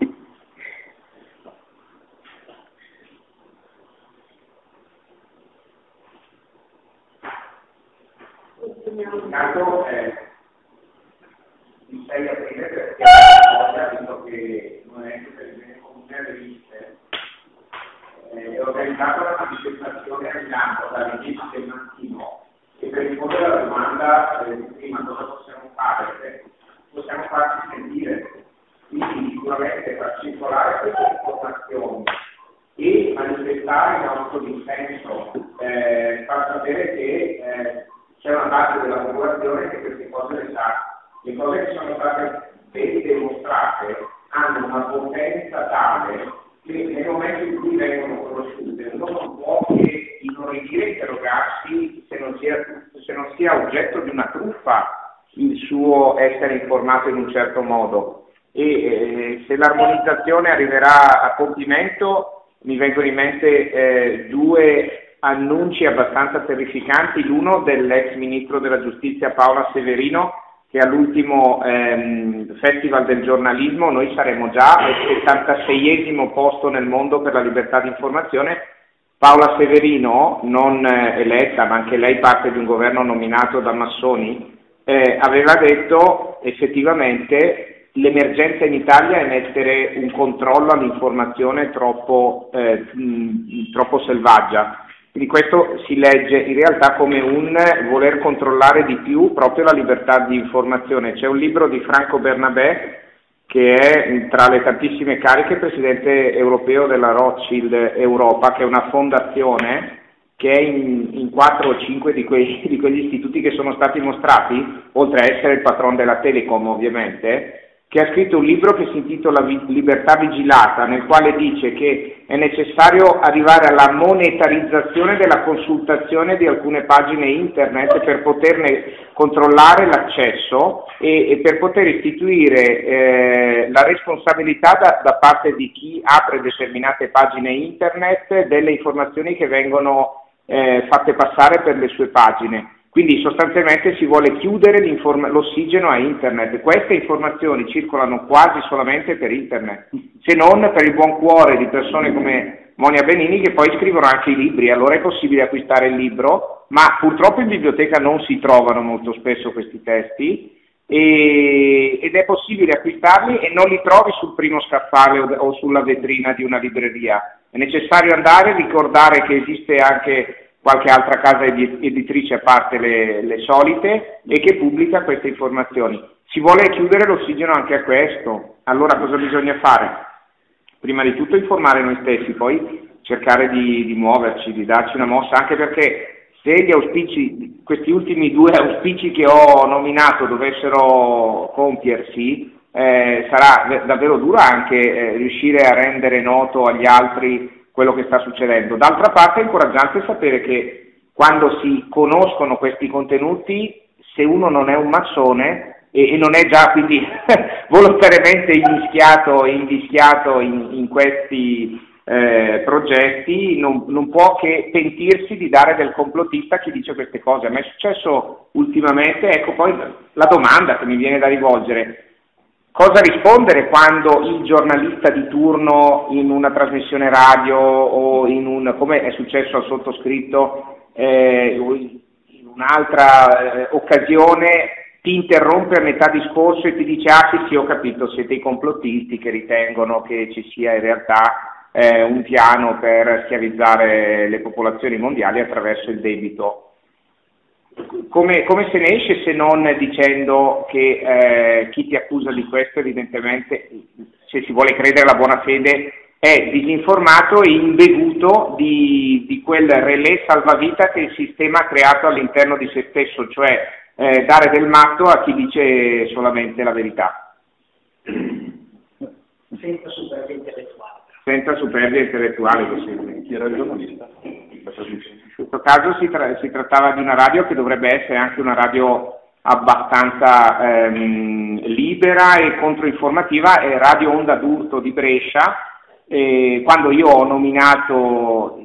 Intanto eh, il 6 aprile perché visto che non è che per le comunità riviste eh, è organizzata una manifestazione a Milano dalle 10 del mattino e per rispondere alla domanda eh, prima cosa possiamo fare? Possiamo farci sentire, quindi sicuramente far circolare queste informazioni e manifestare il nostro dissenso, eh, far sapere che eh, c'è una parte della popolazione che queste cose le sa. Le cose che sono state dette e mostrate hanno una potenza tale che nel momento in cui vengono conosciute non può che inorridire interrogarsi se non, sia, se non sia oggetto di una truffa il suo essere informato in un certo modo. E eh, se l'armonizzazione arriverà a compimento, mi vengono in mente eh, due annunci abbastanza terrificanti, l'uno dell'ex ministro della giustizia Paola Severino che all'ultimo ehm, Festival del giornalismo noi saremo già al 76esimo posto nel mondo per la libertà di informazione. Paola Severino, non eh, eletta ma anche lei parte di un governo nominato da Massoni, eh, aveva detto effettivamente l'emergenza in Italia è mettere un controllo all'informazione troppo, eh, mh, troppo selvaggia quindi questo si legge in realtà come un voler controllare di più proprio la libertà di informazione. C'è un libro di Franco Bernabé che è tra le tantissime cariche presidente europeo della Rothschild Europa, che è una fondazione che è in, in 4 o 5 di, quei, di quegli istituti che sono stati mostrati, oltre a essere il patron della Telecom ovviamente, che ha scritto un libro che si intitola Libertà vigilata, nel quale dice che è necessario arrivare alla monetarizzazione della consultazione di alcune pagine internet per poterne controllare l'accesso e, e per poter istituire eh, la responsabilità da, da parte di chi apre determinate pagine internet delle informazioni che vengono eh, fatte passare per le sue pagine. Quindi sostanzialmente si vuole chiudere l'ossigeno a internet. Queste informazioni circolano quasi solamente per internet, se non per il buon cuore di persone come Monia Benini che poi scrivono anche i libri. Allora è possibile acquistare il libro, ma purtroppo in biblioteca non si trovano molto spesso questi testi e, ed è possibile acquistarli e non li trovi sul primo scaffale o, o sulla vetrina di una libreria. È necessario andare e ricordare che esiste anche qualche altra casa editrice a parte le, le, solite e che pubblica queste informazioni. Si vuole chiudere l'ossigeno anche a questo, allora cosa bisogna fare? Prima di tutto informare noi stessi, poi cercare di, di muoverci, di darci una mossa, anche perché se gli auspici, questi ultimi due auspici che ho nominato dovessero compiersi, eh, sarà davvero dura anche eh, riuscire a rendere noto agli altri quello che sta succedendo. D'altra parte è incoraggiante sapere che quando si conoscono questi contenuti, se uno non è un massone e, e non è già quindi volontariamente invischiato, in, in questi eh, progetti, non, non, può che pentirsi di dare del complottista a chi dice queste cose. A me è successo ultimamente, ecco poi la domanda che mi viene da rivolgere, cosa rispondere quando il giornalista di turno in una trasmissione radio o in un, come è successo al sottoscritto, eh, in un'altra eh, occasione ti interrompe a metà discorso e ti dice ah sì sì ho capito, siete i complottisti che ritengono che ci sia in realtà eh, un piano per schiavizzare le popolazioni mondiali attraverso il debito. Come, come se ne esce se non dicendo che eh, chi ti accusa di questo evidentemente, se si vuole credere alla buona fede, è disinformato e imbevuto di, di quel relè salvavita che il sistema ha creato all'interno di se stesso, cioè eh, dare del matto a chi dice solamente la verità. Senza superbia intellettuale. Senza superbia intellettuale, così. Chi era il giornalista? Caso si, tra- si, trattava di una radio che dovrebbe essere anche una radio abbastanza ehm, libera e controinformativa, è Radio Onda d'Urto di Brescia. E quando io ho nominato,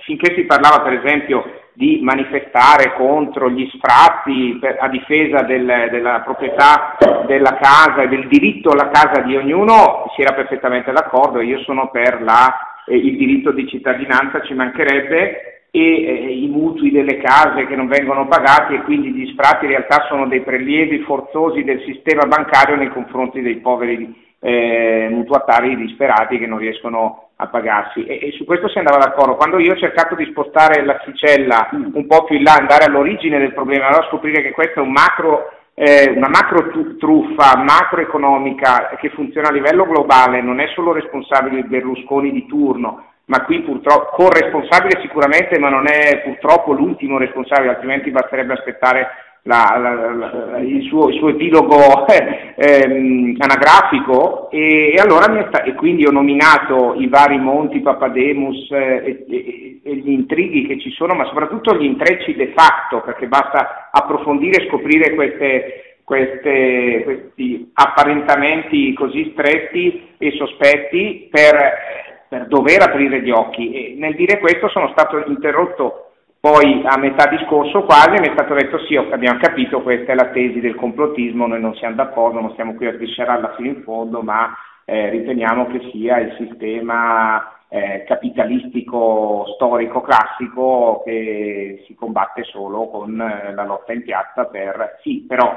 finché si parlava per esempio di manifestare contro gli sfratti per, a difesa del, della proprietà della casa e del diritto alla casa di ognuno, si era perfettamente d'accordo, io sono per la, eh, il diritto di cittadinanza, ci mancherebbe, e eh, i mutui delle case che non vengono pagati e quindi gli sfratti in realtà sono dei prelievi forzosi del sistema bancario nei confronti dei poveri eh, mutuatari disperati che non riescono a pagarsi e, e, su questo si andava d'accordo. Quando io ho cercato di spostare l'asticella un po' più in là, andare all'origine del problema, allora scoprire che questo è un macro, eh, una macro truffa macroeconomica che funziona a livello globale, non è solo responsabile il Berlusconi di turno, ma qui purtroppo corresponsabile sicuramente, ma non è purtroppo l'ultimo responsabile, altrimenti basterebbe aspettare la, la, la, il, suo, il, suo, epilogo eh, ehm, anagrafico. E, e, allora e quindi ho nominato i vari Monti, Papademus eh, e, e, gli intrighi che ci sono, ma soprattutto gli intrecci de facto, perché basta approfondire e scoprire queste, queste, questi apparentamenti così stretti e sospetti per, per dover aprire gli occhi. E nel dire questo sono stato interrotto poi a metà discorso quasi mi è stato detto sì, abbiamo capito, questa è la tesi del complottismo, noi non siamo d'accordo, non stiamo qui a sviscerarla fino in fondo, ma eh, riteniamo che sia il sistema eh, capitalistico storico classico che si combatte solo con eh, la lotta in piazza per sì, però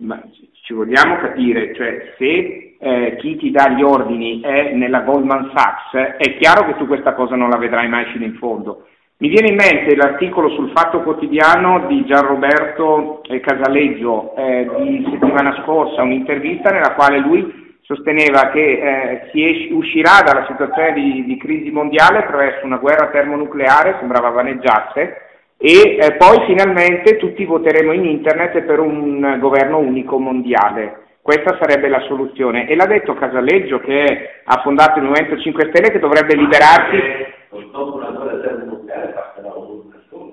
ma ci vogliamo capire, cioè se eh, chi ti dà gli ordini è nella Goldman Sachs, è chiaro che tu questa cosa non la vedrai mai fino in fondo mi viene in mente l'articolo sul Fatto Quotidiano di Gianroberto Casaleggio eh, di settimana scorsa, un'intervista nella quale lui sosteneva che eh, si uscirà dalla situazione di, di, crisi mondiale attraverso una guerra termonucleare, sembrava vaneggiasse, e eh, poi finalmente tutti voteremo in internet per un governo unico mondiale. Questa sarebbe la soluzione. E l'ha detto Casaleggio che ha fondato il Movimento 5 Stelle che dovrebbe liberarsi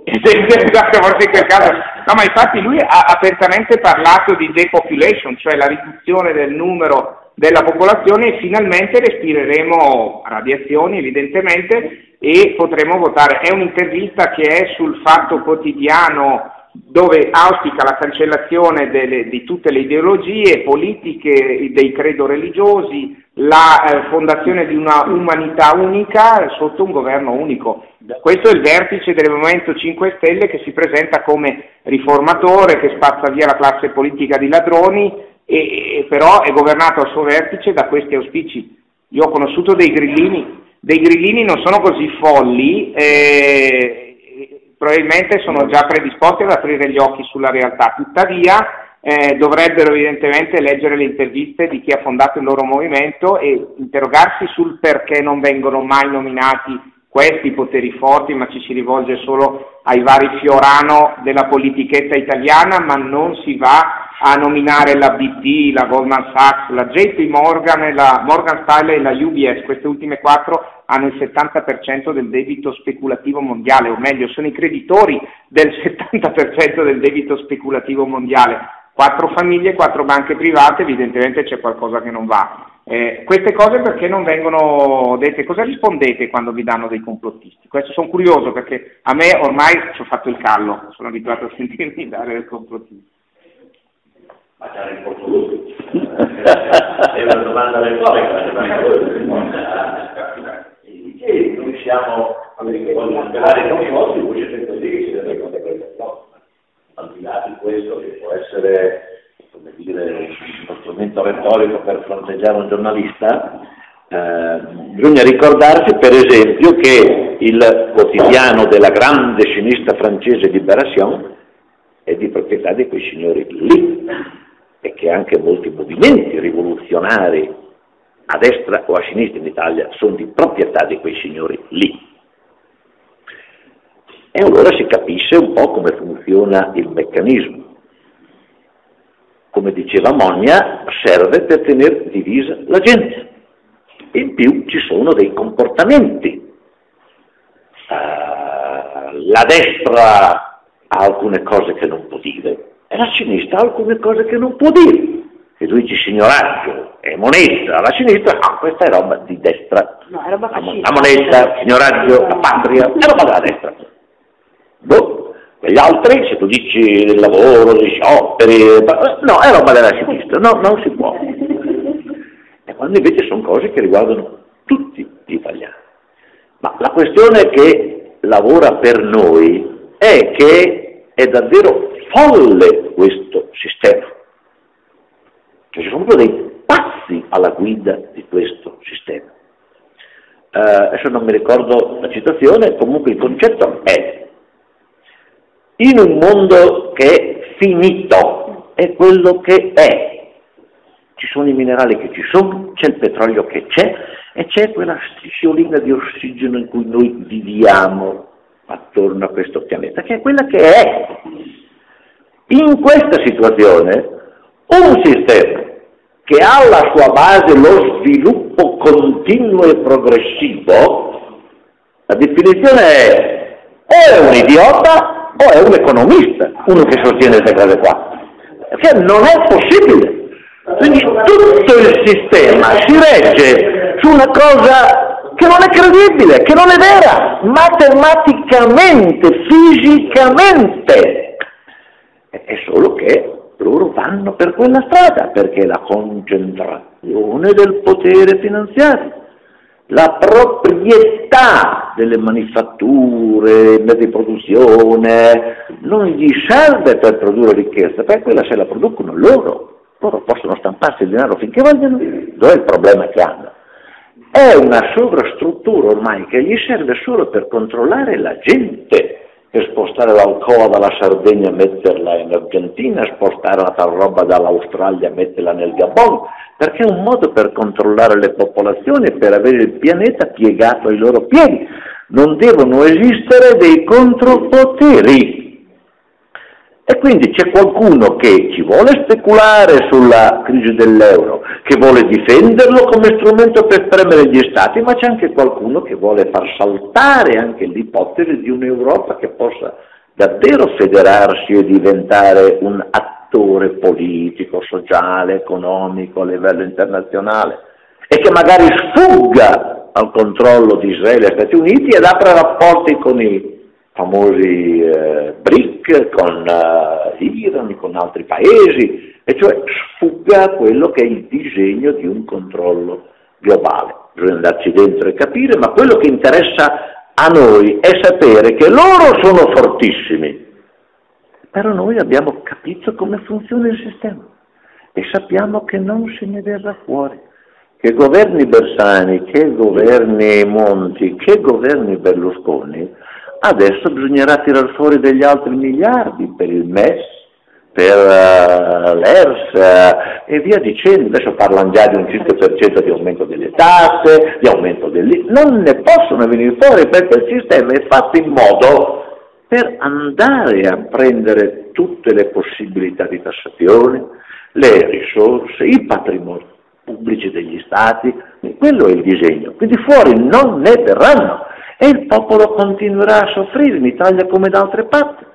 esatto, forse in quel caso. No, ma infatti lui ha apertamente parlato di depopulation, cioè la riduzione del numero della popolazione e finalmente respireremo radiazioni evidentemente e potremo votare. È un'intervista che è sul fatto quotidiano dove auspica la cancellazione delle, di tutte le ideologie politiche, dei credo religiosi, la eh, fondazione di una umanità unica sotto un governo unico. Questo è il vertice del Movimento 5 Stelle che si presenta come riformatore, che spazza via la classe politica di ladroni, e, e però è governato al suo vertice da questi auspici. Io ho conosciuto dei grillini, dei grillini non sono così folli, eh, probabilmente sono già predisposti ad aprire gli occhi sulla realtà, tuttavia eh, dovrebbero evidentemente leggere le interviste di chi ha fondato il loro movimento e interrogarsi sul perché non vengono mai nominati questi poteri forti, ma ci si rivolge solo ai vari Fiorano della politichetta italiana, ma non si va a nominare la BT, la Goldman Sachs, la JP Morgan, la Morgan Stanley e la UBS, queste ultime quattro hanno il 70% del debito speculativo mondiale, o meglio sono i creditori del 70% del debito speculativo mondiale. Quattro famiglie, quattro banche private, evidentemente c'è qualcosa che non va. Eh, queste cose perché non vengono dette? Cosa rispondete quando vi danno dei complottisti? Questo sono curioso perché a me ormai ci ho fatto il callo, sono abituato a sentirmi dare del complottisti. Ma c'è risposto lui. È una domanda retorica. E noi siamo, voglio sperare noi vostri, voi siete così che siete delle cose Al di là di questo che può essere, come dire, uno strumento retorico per fronteggiare un giornalista, eh, bisogna ricordarsi per esempio che il quotidiano della grande sinistra francese Libération è di proprietà di quei signori lì e che anche molti movimenti rivoluzionari a destra o a sinistra in Italia sono di proprietà di quei signori lì. E allora si capisce un po' come funziona il meccanismo. Come diceva Monia, serve per tenere divisa la gente. In più ci sono dei comportamenti. Uh, la destra ha alcune cose che non può dire e la sinistra ha alcune cose che non può dire. Se tu dici signoraggio e moneta alla sinistra, ah, questa è roba di destra. No, è roba la, la moneta, signoraggio, la patria, è roba della destra. Boh, quegli altri, se tu dici del lavoro, degli scioperi, no, è roba della sinistra, no, non si può. E quando invece sono cose che riguardano tutti gli italiani. Ma la questione che lavora per noi è che è davvero folle questo sistema. Cioè ci sono proprio dei pazzi alla guida di questo sistema. Uh, adesso non mi ricordo la citazione, comunque il concetto è in un mondo che è finito, è quello che è. Ci sono i minerali che ci sono, c'è il petrolio che c'è e c'è quella sciolina di ossigeno in cui noi viviamo attorno a questo pianeta, che è quella che è. In questa situazione un sistema che ha alla sua base lo sviluppo continuo e progressivo, la definizione è o è un idiota o è un economista, uno che sostiene queste cose qua. Cioè non è possibile. Quindi tutto il sistema si regge su una cosa che non è credibile, che non è vera, matematicamente, fisicamente. È solo che loro vanno per quella strada, perché la concentrazione del potere finanziario, la proprietà delle manifatture, di produzione, non gli serve per produrre ricchezza, perché quella se la producono loro. Loro possono stamparsi il denaro finché vogliono, dov'è il problema che hanno? È una sovrastruttura ormai che gli serve solo per controllare la gente per spostare l'Alcoa dalla Sardegna e metterla in Argentina, spostare la tal roba dall'Australia e metterla nel Gabon, perché è un modo per controllare le popolazioni per avere il pianeta piegato ai loro piedi. Non devono esistere dei contropoteri. E quindi c'è qualcuno che ci vuole speculare sulla crisi dell'euro, che vuole difenderlo come strumento per premere gli stati, ma c'è anche qualcuno che vuole far saltare anche l'ipotesi di un'Europa che possa davvero federarsi e diventare un attore politico, sociale, economico a livello internazionale e che magari sfugga al controllo di Israele e Stati Uniti ed apra rapporti con i famosi eh, BRIC, con eh, l'Iran, con altri paesi, e cioè sfugga quello che è il disegno di un controllo globale. Bisogna andarci dentro e capire, ma quello che interessa a noi è sapere che loro sono fortissimi, però noi abbiamo capito come funziona il sistema e sappiamo che non se ne verrà fuori. Che governi Bersani, che governi Monti, che governi Berlusconi Adesso bisognerà tirar fuori degli altri miliardi per il MES, per uh, l'ERS uh, e via dicendo. Adesso parlano già di un 5% di aumento delle tasse, di aumento delle... Non ne possono venire fuori perché il sistema è fatto in modo per andare a prendere tutte le possibilità di tassazione, le risorse, i patrimoni pubblici degli stati, quello è il disegno. Quindi fuori non ne verranno e il popolo continuerà a soffrire in Italia come da altre parti.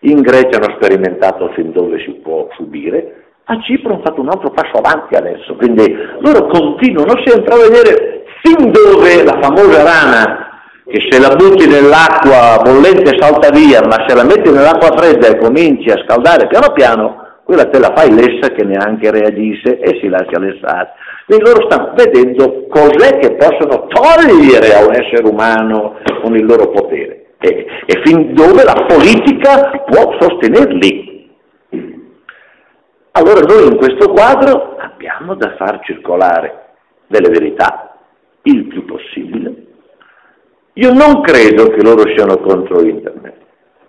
In Grecia hanno sperimentato fin dove si può subire, a Cipro hanno fatto un altro passo avanti adesso, quindi loro continuano sempre a vedere fin dove la famosa rana che se la butti nell'acqua bollente salta via, ma se la metti nell'acqua fredda e cominci a scaldare piano piano, quella te la fai lessa che neanche reagisce e si lascia lessare. Quindi loro stanno vedendo cos'è che possono togliere a un essere umano con il loro potere e, e fin dove la politica può sostenerli. Allora noi in questo quadro abbiamo da far circolare delle verità il più possibile. Io non credo che loro siano contro internet,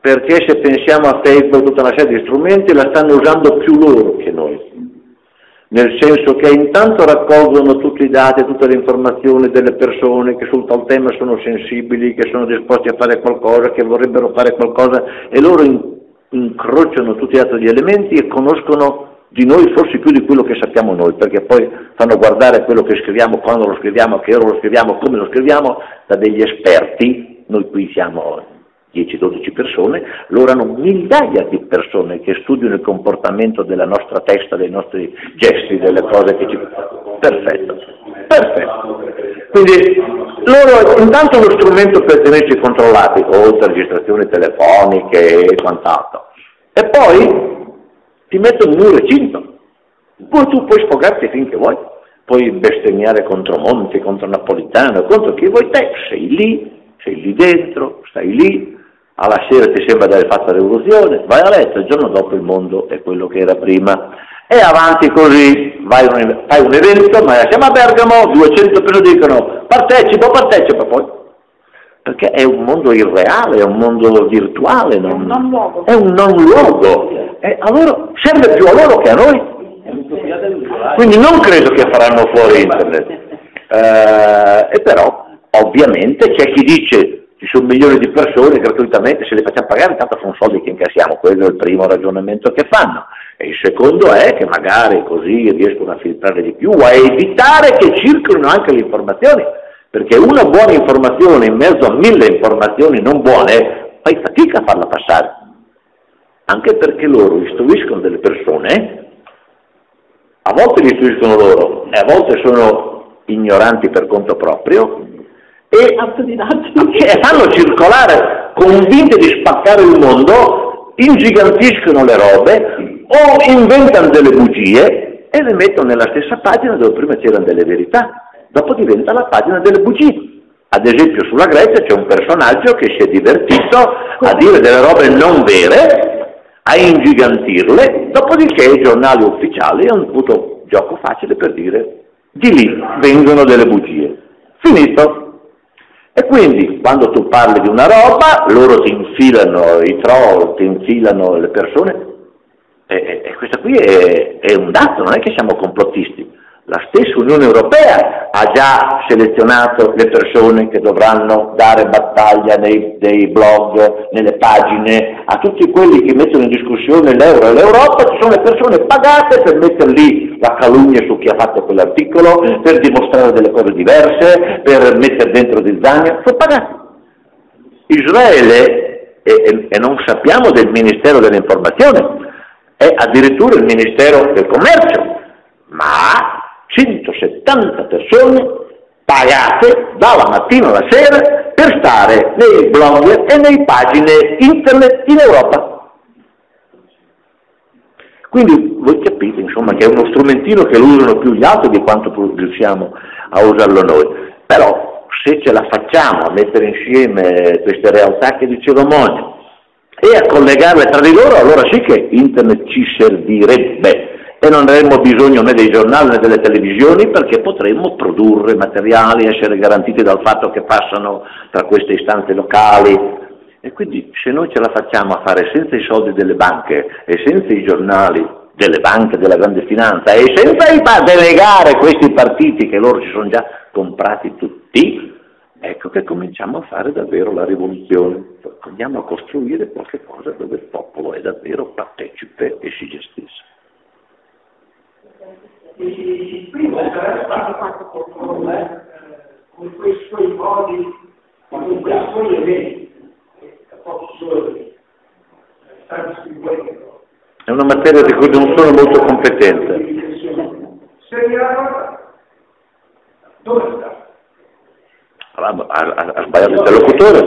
perché se pensiamo a Facebook, tutta una serie di strumenti, la stanno usando più loro che noi, nel senso che intanto raccolgono tutti i dati, tutte le informazioni delle persone che sul tal tema sono sensibili, che sono disposti a fare qualcosa, che vorrebbero fare qualcosa e loro incrociano tutti gli altri elementi e conoscono di noi forse più di quello che sappiamo noi, perché poi fanno guardare quello che scriviamo, quando lo scriviamo, che ora lo scriviamo, come lo scriviamo, da degli esperti, noi qui siamo 10-12 persone, loro hanno migliaia di persone che studiano il comportamento della nostra testa, dei nostri gesti, delle cose che ci... Perfetto, perfetto. Quindi loro intanto lo strumento per tenerci controllati, oltre a registrazioni telefoniche e quant'altro. E poi ti mettono in un recinto. Poi tu puoi sfogarti finché vuoi, puoi bestemmiare contro Monti, contro Napolitano, contro chi vuoi te, sei lì, sei lì dentro, stai lì, alla sera ti sembra di aver fatto la rivoluzione, vai a letto, il giorno dopo il mondo è quello che era prima. E avanti così, un, fai un evento, ma siamo a Bergamo, 200 persone dicono partecipa, partecipa, poi perché è un mondo irreale, è un mondo virtuale, non, è un non luogo. È un non luogo. E allora serve più a loro che a noi. Quindi non credo che faranno fuori internet. Eh, e però, ovviamente, c'è chi dice ci sono milioni di persone gratuitamente, se le facciamo pagare, tanto sono soldi che incassiamo, quello è il primo ragionamento che fanno. E il secondo è che magari così riescono a filtrare di più, a evitare che circolino anche le informazioni. Perché una buona informazione in mezzo a mille informazioni non buone, fai fatica a farla passare, anche perché loro istruiscono delle persone, a volte li istruiscono loro e a volte sono ignoranti per conto proprio, e fanno circolare convinte di spaccare il mondo, ingigantiscono le robe o inventano delle bugie e le mettono nella stessa pagina dove prima c'erano delle verità dopo diventa la pagina delle bugie. Ad esempio sulla Grecia c'è un personaggio che si è divertito a dire delle robe non vere, a ingigantirle, dopodiché i giornali ufficiali hanno avuto gioco facile per dire di lì vengono delle bugie. Finito. E quindi quando tu parli di una roba, loro ti infilano i troll, ti infilano le persone, e, e questo qui è, è un dato, non è che siamo complottisti. La stessa Unione Europea ha già selezionato le persone che dovranno dare battaglia nei, nei, blog, nelle pagine, a tutti quelli che mettono in discussione l'euro e l'Europa, ci sono le persone pagate per mettere lì la calunnia su chi ha fatto quell'articolo, per dimostrare delle cose diverse, per mettere dentro di zagna, sono pagati. Israele, e, e non sappiamo del Ministero dell'Informazione, è addirittura il Ministero del Commercio, ma 170 persone pagate dalla mattina alla sera per stare nei blog e nelle pagine internet in Europa. Quindi voi capite insomma che è uno strumentino che lo usano più gli altri di quanto riusciamo a usarlo noi. Però se ce la facciamo a mettere insieme queste realtà che dicevo Monio e a collegarle tra di loro, allora sì che internet ci servirebbe e non avremmo bisogno né dei giornali né delle televisioni perché potremmo produrre materiali, essere garantiti dal fatto che passano tra queste istanze locali. E quindi se noi ce la facciamo a fare senza i soldi delle banche e senza i giornali delle banche, della grande finanza e senza delegare questi partiti che loro ci sono già comprati tutti, ecco che cominciamo a fare davvero la rivoluzione. Andiamo a costruire qualche cosa dove il popolo è davvero partecipe e si gestisce il primo sarà stato fatto con, eh, con quei suoi modi, con quei suoi eventi, che pochi giorni sta distribuendo. È una materia di cui non sono molto competente. Segnala dove sta? Ha, ha, ha sbagliato il interlocutore.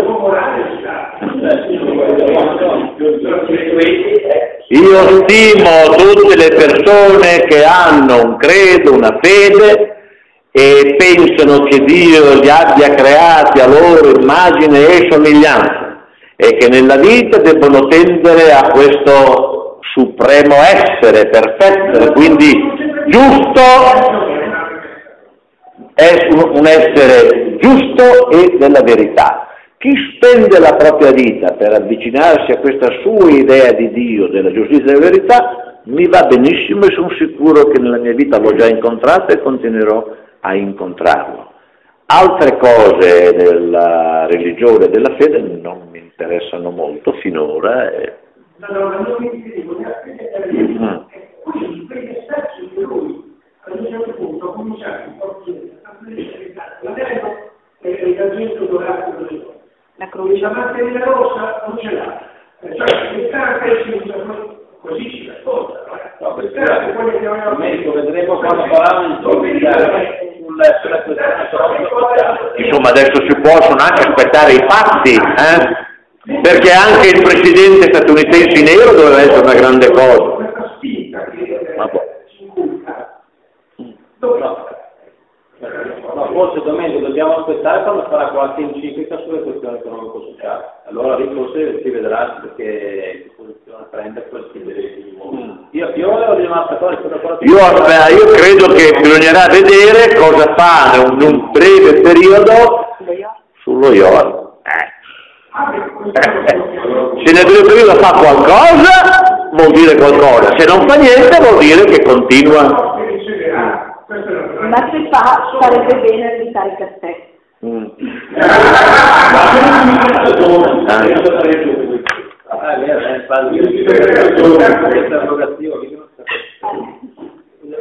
Io stimo tutte le persone che hanno un credo, una fede e pensano che Dio li abbia creati a loro immagine e somiglianza e che nella vita debbono tendere a questo supremo essere perfetto, quindi giusto è un essere giusto e della verità. Chi spende la propria vita per avvicinarsi a questa sua idea di Dio, della giustizia e della verità, mi va benissimo e sono sicuro che nella mia vita l'ho già incontrato e continuerò a incontrarlo. Altre cose della religione e della fede non mi interessano molto finora. E... Allora, non mi mm. quindi per esserci noi a un certo punto cominciare a vedere il raggiungimento dorato la croce. La materia rossa non ce l'ha. Cioè, quest'arte si usa così ci racconta. No, quest'arte quelle che avevamo... Vedremo quando faranno Insomma, adesso si possono anche aspettare i fatti, eh? perché anche il presidente statunitense nero doveva essere una grande cosa. Ma boh. No, forse Domenico dobbiamo aspettare quando farà qualche enciclica sulle questioni economico-sociali. Allora lì forse si vedrà perché che posizione prende quel tipo di uomo. Io, io volevo dire un'altra cosa. Io, io credo che bisognerà vedere cosa fa in un breve periodo sullo IOR. Eh. Se nel breve periodo fa qualcosa, vuol dire qualcosa. Se non fa niente, vuol dire che continua ma se fa sarebbe bene evitare il caffè. Mm.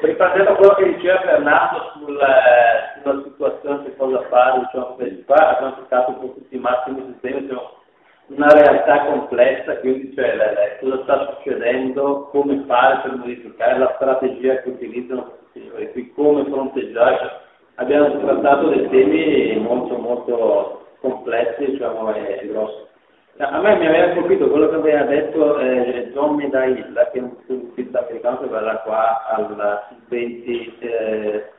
Ripartendo da quello che diceva Fernando sul, eh, sulla situazione che cosa fare, diciamo, qua abbiamo cercato un po' tutti i massimi sistemi, diciamo, una realtà complessa, quindi cioè, la, la, cosa sta succedendo, come fare per modificare la strategia che utilizzano e qui come fronteggiare. Abbiamo trattato dei temi molto molto complessi diciamo, e grossi. A me mi aveva colpito quello che aveva detto eh, John Medailla, che è un futurista americano che verrà qua al 23,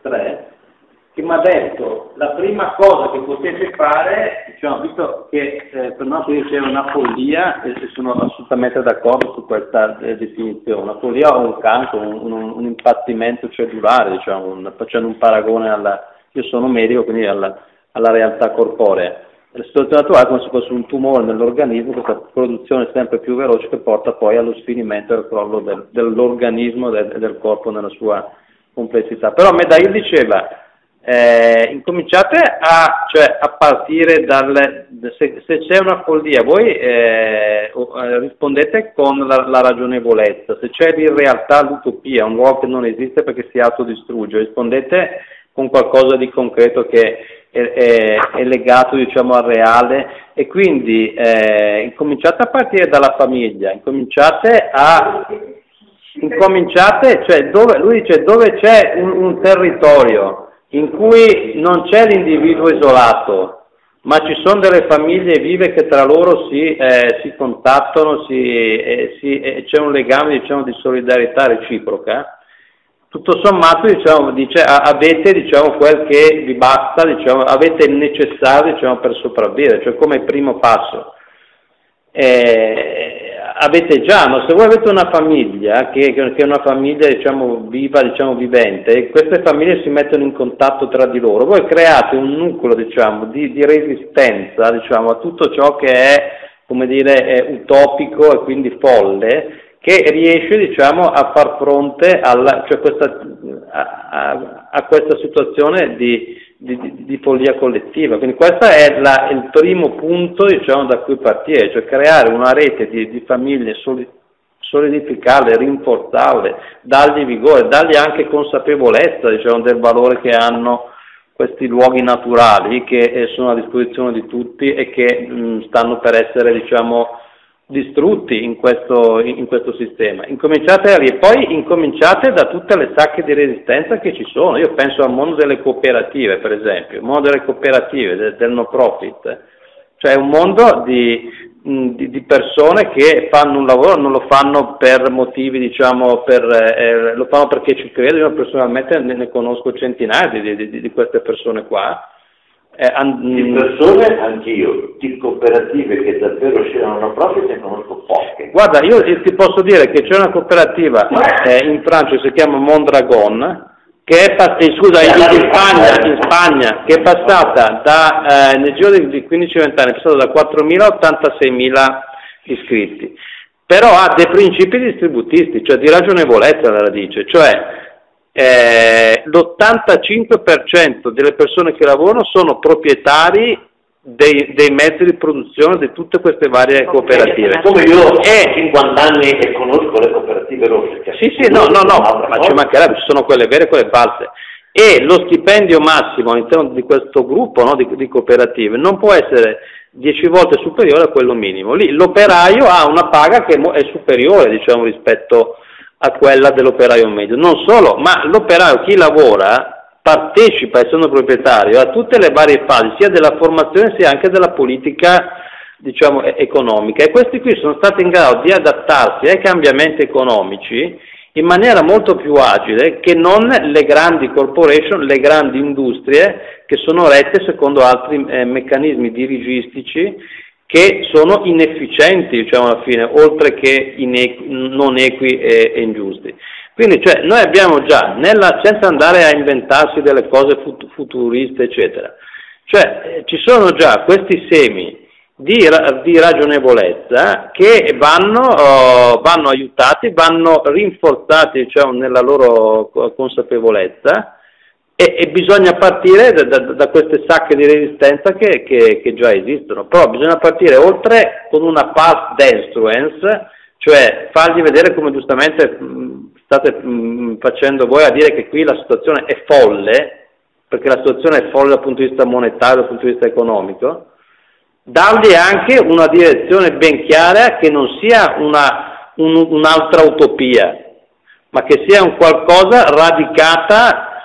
che mi ha detto la prima cosa che potete fare, diciamo, visto che eh, per noi c'è una follia, e sono assolutamente d'accordo su questa eh, definizione, una follia o un cancro, un, un, un impazzimento cellulare, diciamo, un, facendo un paragone alla, io sono medico, quindi alla, alla realtà corporea. La situazione attuale è come se fosse un tumore nell'organismo, questa produzione sempre più veloce che porta poi allo sfinimento e al crollo del, dell'organismo e del, del corpo nella sua complessità. Però Medail diceva eh, incominciate a, cioè, a partire dal, se, se, c'è una follia, voi eh, eh, rispondete con la, la, ragionevolezza, se c'è in realtà l'utopia, un luogo che non esiste perché si autodistrugge, rispondete con qualcosa di concreto che è, è, è legato diciamo, al reale. E quindi eh, incominciate a partire dalla famiglia, incominciate a incominciate, cioè dove, lui dice dove c'è un, un territorio in cui non c'è l'individuo isolato, ma ci sono delle famiglie vive che tra loro si, eh, si contattano, si, eh, si, eh, c'è un legame diciamo, di solidarietà reciproca, tutto sommato diciamo, dice, avete diciamo, quel che vi basta, diciamo, avete il necessario diciamo, per sopravvivere, cioè come primo passo. Eh, avete già, no? se voi avete una famiglia che, che è una famiglia diciamo, viva, diciamo, vivente, queste famiglie si mettono in contatto tra di loro, voi create un nucleo diciamo, di, di, resistenza diciamo, a tutto ciò che è, dire, è utopico e quindi folle, che riesce diciamo, a far fronte alla, cioè questa, a, a, a questa situazione di, di, di, di, follia collettiva. Quindi questo è la, il primo punto diciamo, da cui partire, cioè creare una rete di, di famiglie soli, solidificarle, rinforzarle, dargli vigore, dargli anche consapevolezza diciamo, del valore che hanno questi luoghi naturali che eh, sono a disposizione di tutti e che mh, stanno per essere diciamo, distrutti in questo, in questo sistema. Incominciate da lì e poi incominciate da tutte le sacche di resistenza che ci sono. Io penso al mondo delle cooperative, per esempio, il mondo delle cooperative, del, del no profit, cioè un mondo di, di, di, persone che fanno un lavoro, non lo fanno per motivi, diciamo, per, eh, lo fanno perché ci credo, io personalmente ne, ne conosco centinaia di, di, di, queste persone qua. Eh, an- di persone, anch'io, di cooperative che davvero scelgono no profit ne conosco poche. Guarda, io ti posso dire che c'è una cooperativa eh, in Francia, si chiama Mondragon, che è, eh, scusa, in, in, Spagna, in, Spagna, che è passata da, eh, nel giro di, di 15-20 anni, è passata da 4.000 a 86.000 iscritti, però ha dei principi distributisti, cioè di ragionevolezza alla radice, cioè eh, l'85% delle persone che lavorano sono proprietari dei, dei, mezzi di produzione di tutte queste varie cooperative. Come io ho e, 50 anni e conosco le cooperative rosse. Sì, sì, no, no, no, ma ci mancherebbe, ci sono quelle vere e quelle false. E lo stipendio massimo all'interno di questo gruppo no, di, di, cooperative non può essere 10 volte superiore a quello minimo. Lì l'operaio ha una paga che è superiore diciamo, rispetto a quella dell'operaio medio. Non solo, ma l'operaio, chi lavora, partecipa, essendo proprietario, a tutte le varie fasi, sia della formazione sia anche della politica diciamo, economica e questi qui sono stati in grado di adattarsi ai cambiamenti economici in maniera molto più agile che non le grandi corporation, le grandi industrie che sono rette secondo altri eh, meccanismi dirigistici che sono inefficienti, diciamo alla fine, oltre che inequi, non equi e, e ingiusti. Quindi cioè, noi abbiamo già, nella, senza andare a inventarsi delle cose fut, futuriste, eccetera, cioè eh, ci sono già questi semi di, di ragionevolezza che vanno, oh, vanno, aiutati, vanno rinforzati diciamo, nella loro consapevolezza e, e bisogna partire da, da, da, queste sacche di resistenza che, che, che, già esistono, però bisogna partire oltre con una past destruence, cioè fargli vedere come giustamente state mh, mm, facendo voi a dire che qui la situazione è folle, perché la situazione è folle dal punto di vista monetario, dal punto di vista economico, dargli anche una direzione ben chiara che non sia una, un, un'altra utopia, ma che sia un qualcosa radicata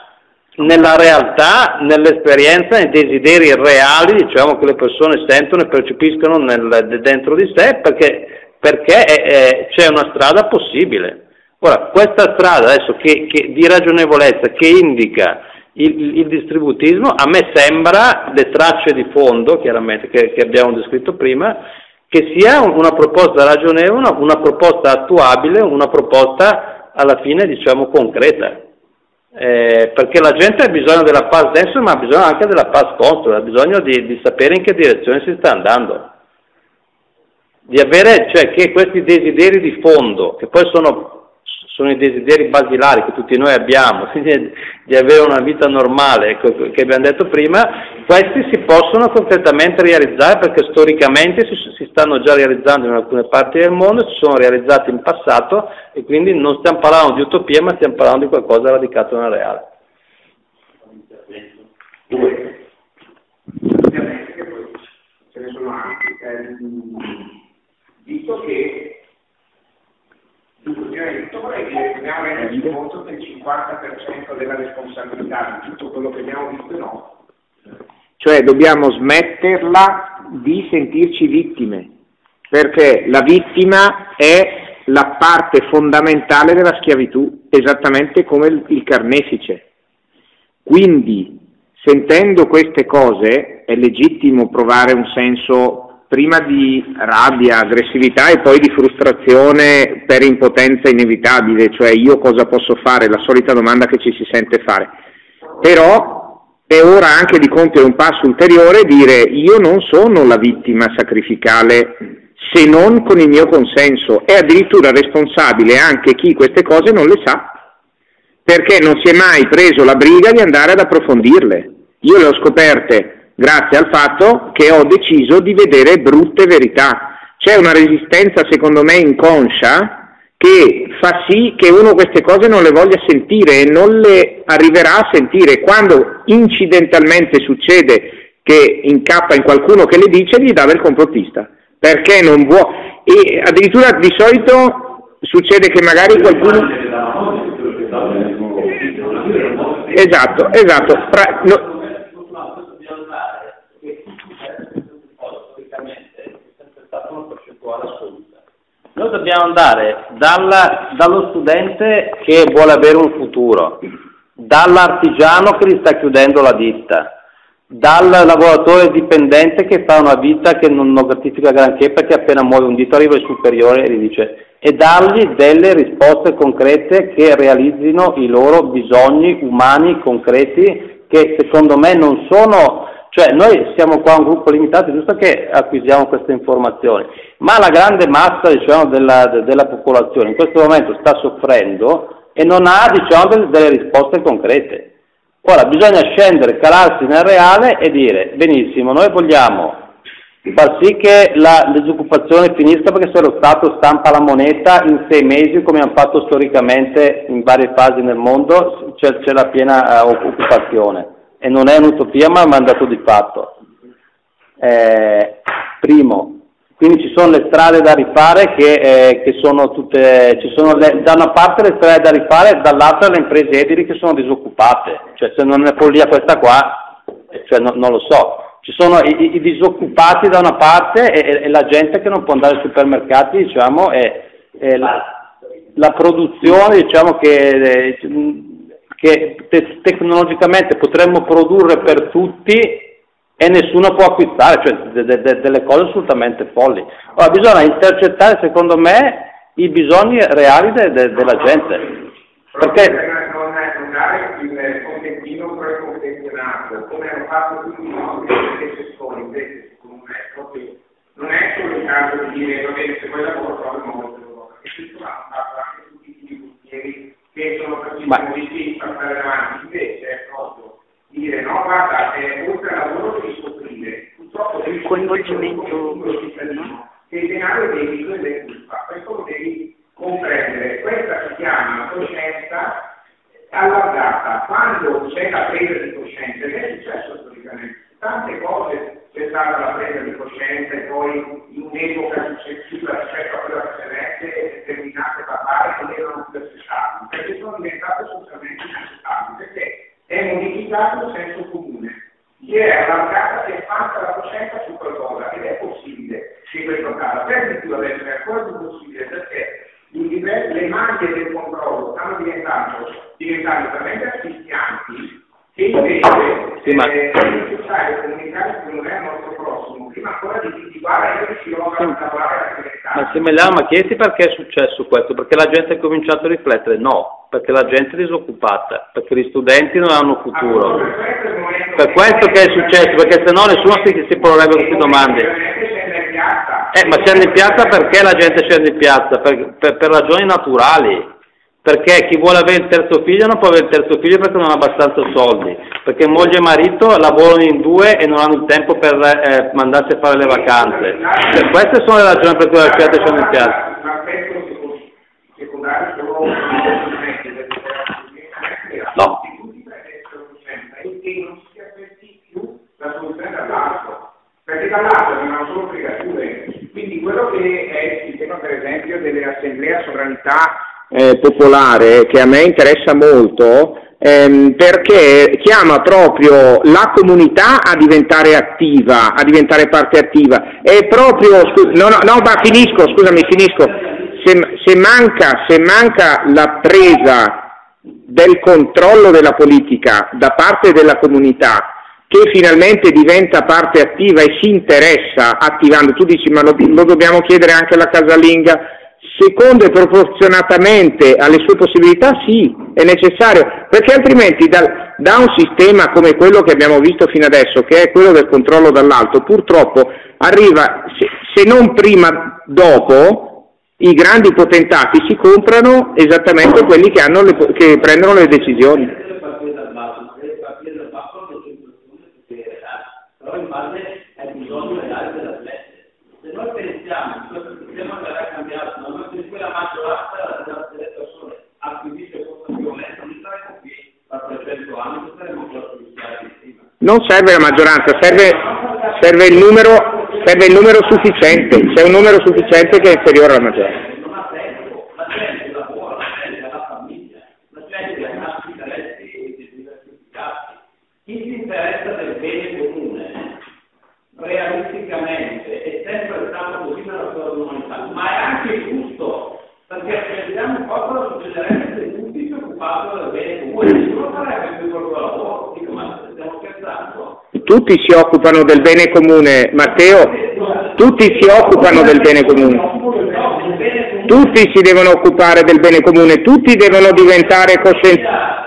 nella realtà, nell'esperienza, nei desideri reali, diciamo, che le persone sentono e percepiscono nel, dentro di sé, perché, perché è, è, c'è una strada possibile. Ora, questa strada adesso che, che di ragionevolezza che indica il, il, distributismo, a me sembra, le tracce di fondo, chiaramente, che, che abbiamo descritto prima, che sia una proposta ragionevole, una proposta attuabile, una proposta alla fine, diciamo, concreta. Eh, perché la gente ha bisogno della pass adesso, ma ha bisogno anche della pass contro, ha bisogno di, di sapere in che direzione si sta andando. Di avere, cioè che questi desideri di fondo, che poi sono sono i desideri basilari che tutti noi abbiamo, di avere una vita normale, ecco, che abbiamo detto prima, questi si possono concretamente realizzare perché storicamente si, stanno già realizzando in alcune parti del mondo, si sono realizzati in passato e quindi non stiamo parlando di utopia ma stiamo parlando di qualcosa radicato nel reale. Due. Ce ne sono altri. Eh, visto che che dobbiamo renderci conto che il 50% della responsabilità di tutto quello che abbiamo visto è no. Cioè dobbiamo smetterla di sentirci vittime, perché la vittima è la parte fondamentale della schiavitù, esattamente come il carnefice. Quindi, sentendo queste cose, è legittimo provare un senso prima di rabbia, aggressività e poi di frustrazione per impotenza inevitabile, cioè io cosa posso fare, la solita domanda che ci si sente fare. Però è ora anche di compiere un passo ulteriore e dire io non sono la vittima sacrificale se non con il mio consenso, è addirittura responsabile anche chi queste cose non le sa, perché non si è mai preso la briga di andare ad approfondirle. Io le ho scoperte grazie al fatto che ho deciso di vedere brutte verità. C'è una resistenza, secondo me, inconscia che fa sì che uno queste cose non le voglia sentire e non le arriverà a sentire. Quando incidentalmente succede che incappa in qualcuno che le dice, gli dà del complottista. Perché non vuole. E addirittura di solito succede che magari qualcuno... Esatto, esatto. Pra... No Noi dobbiamo andare dalla, dallo studente che vuole avere un futuro, dall'artigiano che gli sta chiudendo la ditta, dal lavoratore dipendente che fa una vita che non, non gratifica granché perché appena muove un dito arriva il superiore e gli dice e dargli delle risposte concrete che realizzino i loro bisogni umani concreti che secondo me non sono, cioè noi siamo qua un gruppo limitato, giusto che acquisiamo queste informazioni, ma la grande massa diciamo, della, della popolazione in questo momento sta soffrendo e non ha diciamo, delle risposte concrete. Ora bisogna scendere, calarsi nel reale e dire benissimo, noi vogliamo far sì che la disoccupazione finisca perché se lo Stato stampa la moneta in sei mesi come hanno fatto storicamente in varie fasi nel mondo c'è, c'è la piena uh, occupazione e non è un'utopia ma è un mandato di fatto. Eh, primo, quindi ci sono le strade da rifare che, eh, che sono tutte, ci sono le, da una parte le strade da rifare dall'altra le imprese edili che sono disoccupate, cioè se non è follia questa qua, cioè no, non lo so, ci sono i, i, disoccupati da una parte e, e, la gente che non può andare ai supermercati, diciamo, e, e la, la, produzione, diciamo, che, che te, tecnologicamente potremmo produrre per tutti e nessuno può acquistare, cioè de, de, de, delle cose assolutamente folli. Ora bisogna intercettare, secondo me, i bisogni reali della gente. Perché... Il contentino preconfezionato, come hanno fatto tutti i nostri predecessori, invece secondo me proprio, non è solo il caso di dire, va bene, se vuoi lavoro trovi molto, perché questo l'hanno fatto anche tutti i bustieri che sono Ma... di passare avanti, invece è proprio dire no, guarda, eh, oltre al lavoro devi scoprire, purtroppo devi coinvolgimento che il denaro è debito ed è colpa, questo lo devi comprendere, questa si chiama coscienza allargata, quando c'è la presa di coscienza, ed è successo storicamente, tante cose c'è stata la presa di coscienza e poi in un'epoca successiva rispetto a quella precedente determinate barbarie non erano più accettabili, perché sono diventate socialmente inaccettabili, perché è modificato il senso comune. Si è allargata, è fatta la coscienza su qualcosa ed è possibile che questo accada. Per di più adesso è ancora più possibile perché le maglie del controllo stanno diventando, diventando talmente asfissianti che invece sì, ma... eh, è necessario comunicare con il nostro prossimo prima ancora di individuare io riuscirò a lavorare a ma se me l'ha, ma chiedi perché è successo questo? Perché la gente ha cominciato a riflettere? No, perché la gente è disoccupata, perché gli studenti non hanno futuro. Per questo che è successo, perché se no nessuno si, si porrebbe queste domande. Eh, ma scende in piazza perché la gente scende in piazza? Per, per, per ragioni naturali perché chi vuole avere il terzo figlio non può avere il terzo figlio perché non ha abbastanza soldi, perché moglie e marito lavorano in due e non hanno il tempo per eh, mandarsi a fare le vacanze. Cioè, queste sono le ragioni per cui la gente sono in piazza. No. Perché dall'altro arrivano solo fregature. Quindi quello che è il sistema per esempio delle assemblee a sovranità eh, popolare che a me interessa molto ehm, perché chiama proprio la comunità a diventare attiva, a diventare parte attiva. È proprio, no, no, no, ma finisco, scusami, finisco. Se, se, manca, se manca la presa del controllo della politica da parte della comunità, che finalmente diventa parte attiva e si interessa attivando, tu dici ma lo, lo dobbiamo chiedere anche alla casalinga, secondo e proporzionatamente alle sue possibilità, sì, è necessario, perché altrimenti da, da, un sistema come quello che abbiamo visto fino adesso, che è quello del controllo dall'alto, purtroppo arriva, se, se non prima, dopo, i grandi potentati si comprano esattamente quelli che, le, che prendono le decisioni. Però Non serve la maggioranza, serve, serve, il numero, serve il numero sufficiente, c'è un numero sufficiente che è inferiore alla maggioranza. Chi si interessa del bene comune, realisticamente, è sempre stato così nella storia dell'umanità, ma è anche giusto perché se gli un popolo succederebbe se tutti si occupassero del bene comune, nessuno farebbe più il lavoro, dico ma stiamo scherzando. Tutti si occupano del bene comune, Matteo, tutti si occupano del bene comune. Tutti si devono occupare del bene comune, tutti devono diventare coscienziati.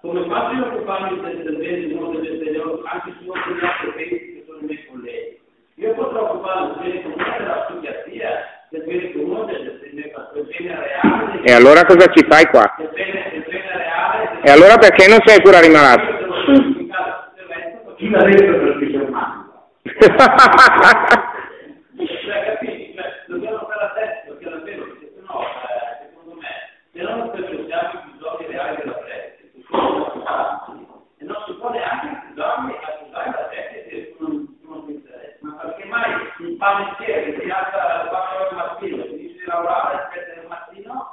come faccio a occuparmi del bene del del Signore anche se non E allora cosa ci fai qua? E allora perché non sei curare i malati? Chi l'ha detto per chi fermato?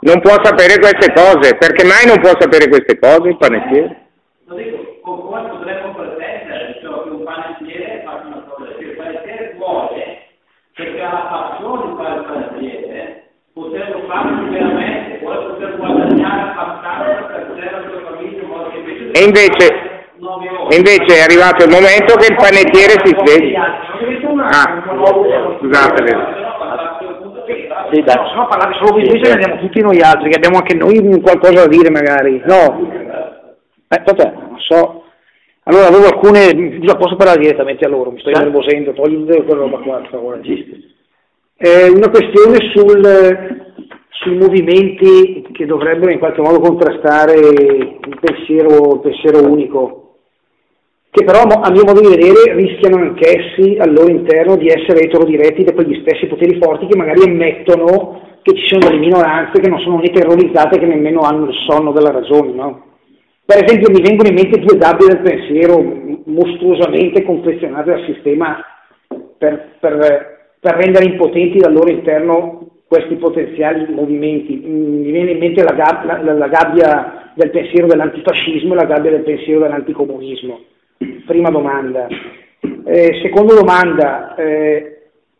Non può sapere queste cose, perché mai non può sapere queste cose il panettiere? lo dico, co- come potremmo pretendere cioè, che un panettiere faccia una cosa, che il panettiere vuole, perché ha la passione di fare il panettiere, poterlo fare veramente, vuole poter guadagnare abbastanza per e la sua famiglia, modo che invece... E invece, invece è arrivato il momento che il panettiere si svegli. Ah, scusate. Però passato il punto che Sì, dai, se no parlare solo voi ce ne andiamo tutti noi altri, che abbiamo anche noi qualcosa da dire magari. No. Eh, vabbè, non so. Allora avevo alcune, già posso parlare direttamente a loro, mi sto innervosendo, togli quella roba qua, per favore. Eh, una questione sul, sui movimenti che dovrebbero in qualche modo contrastare il pensiero, il pensiero unico, che però a mio modo di vedere rischiano anch'essi al loro interno di essere eterodiretti da quegli stessi poteri forti che magari ammettono che ci sono delle minoranze che non sono né terrorizzate che nemmeno hanno il sonno della ragione, no? Per esempio mi vengono in mente due gabbie del pensiero mostruosamente confezionate dal sistema per, per- per rendere impotenti dal loro interno questi potenziali movimenti. Mm, Mi viene in mente la, la- la- la gabbia del pensiero dell'antifascismo e la gabbia del pensiero dell'anticomunismo. Prima domanda. Eh, seconda domanda, eh,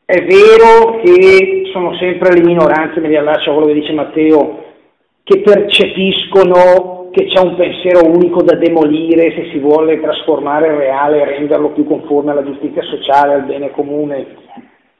è vero che sono sempre le minoranze, mi riallaccio a quello che dice Matteo, che percepiscono che c'è un pensiero unico da demolire se si vuole trasformare il reale e renderlo più conforme alla giustizia sociale, al bene comune.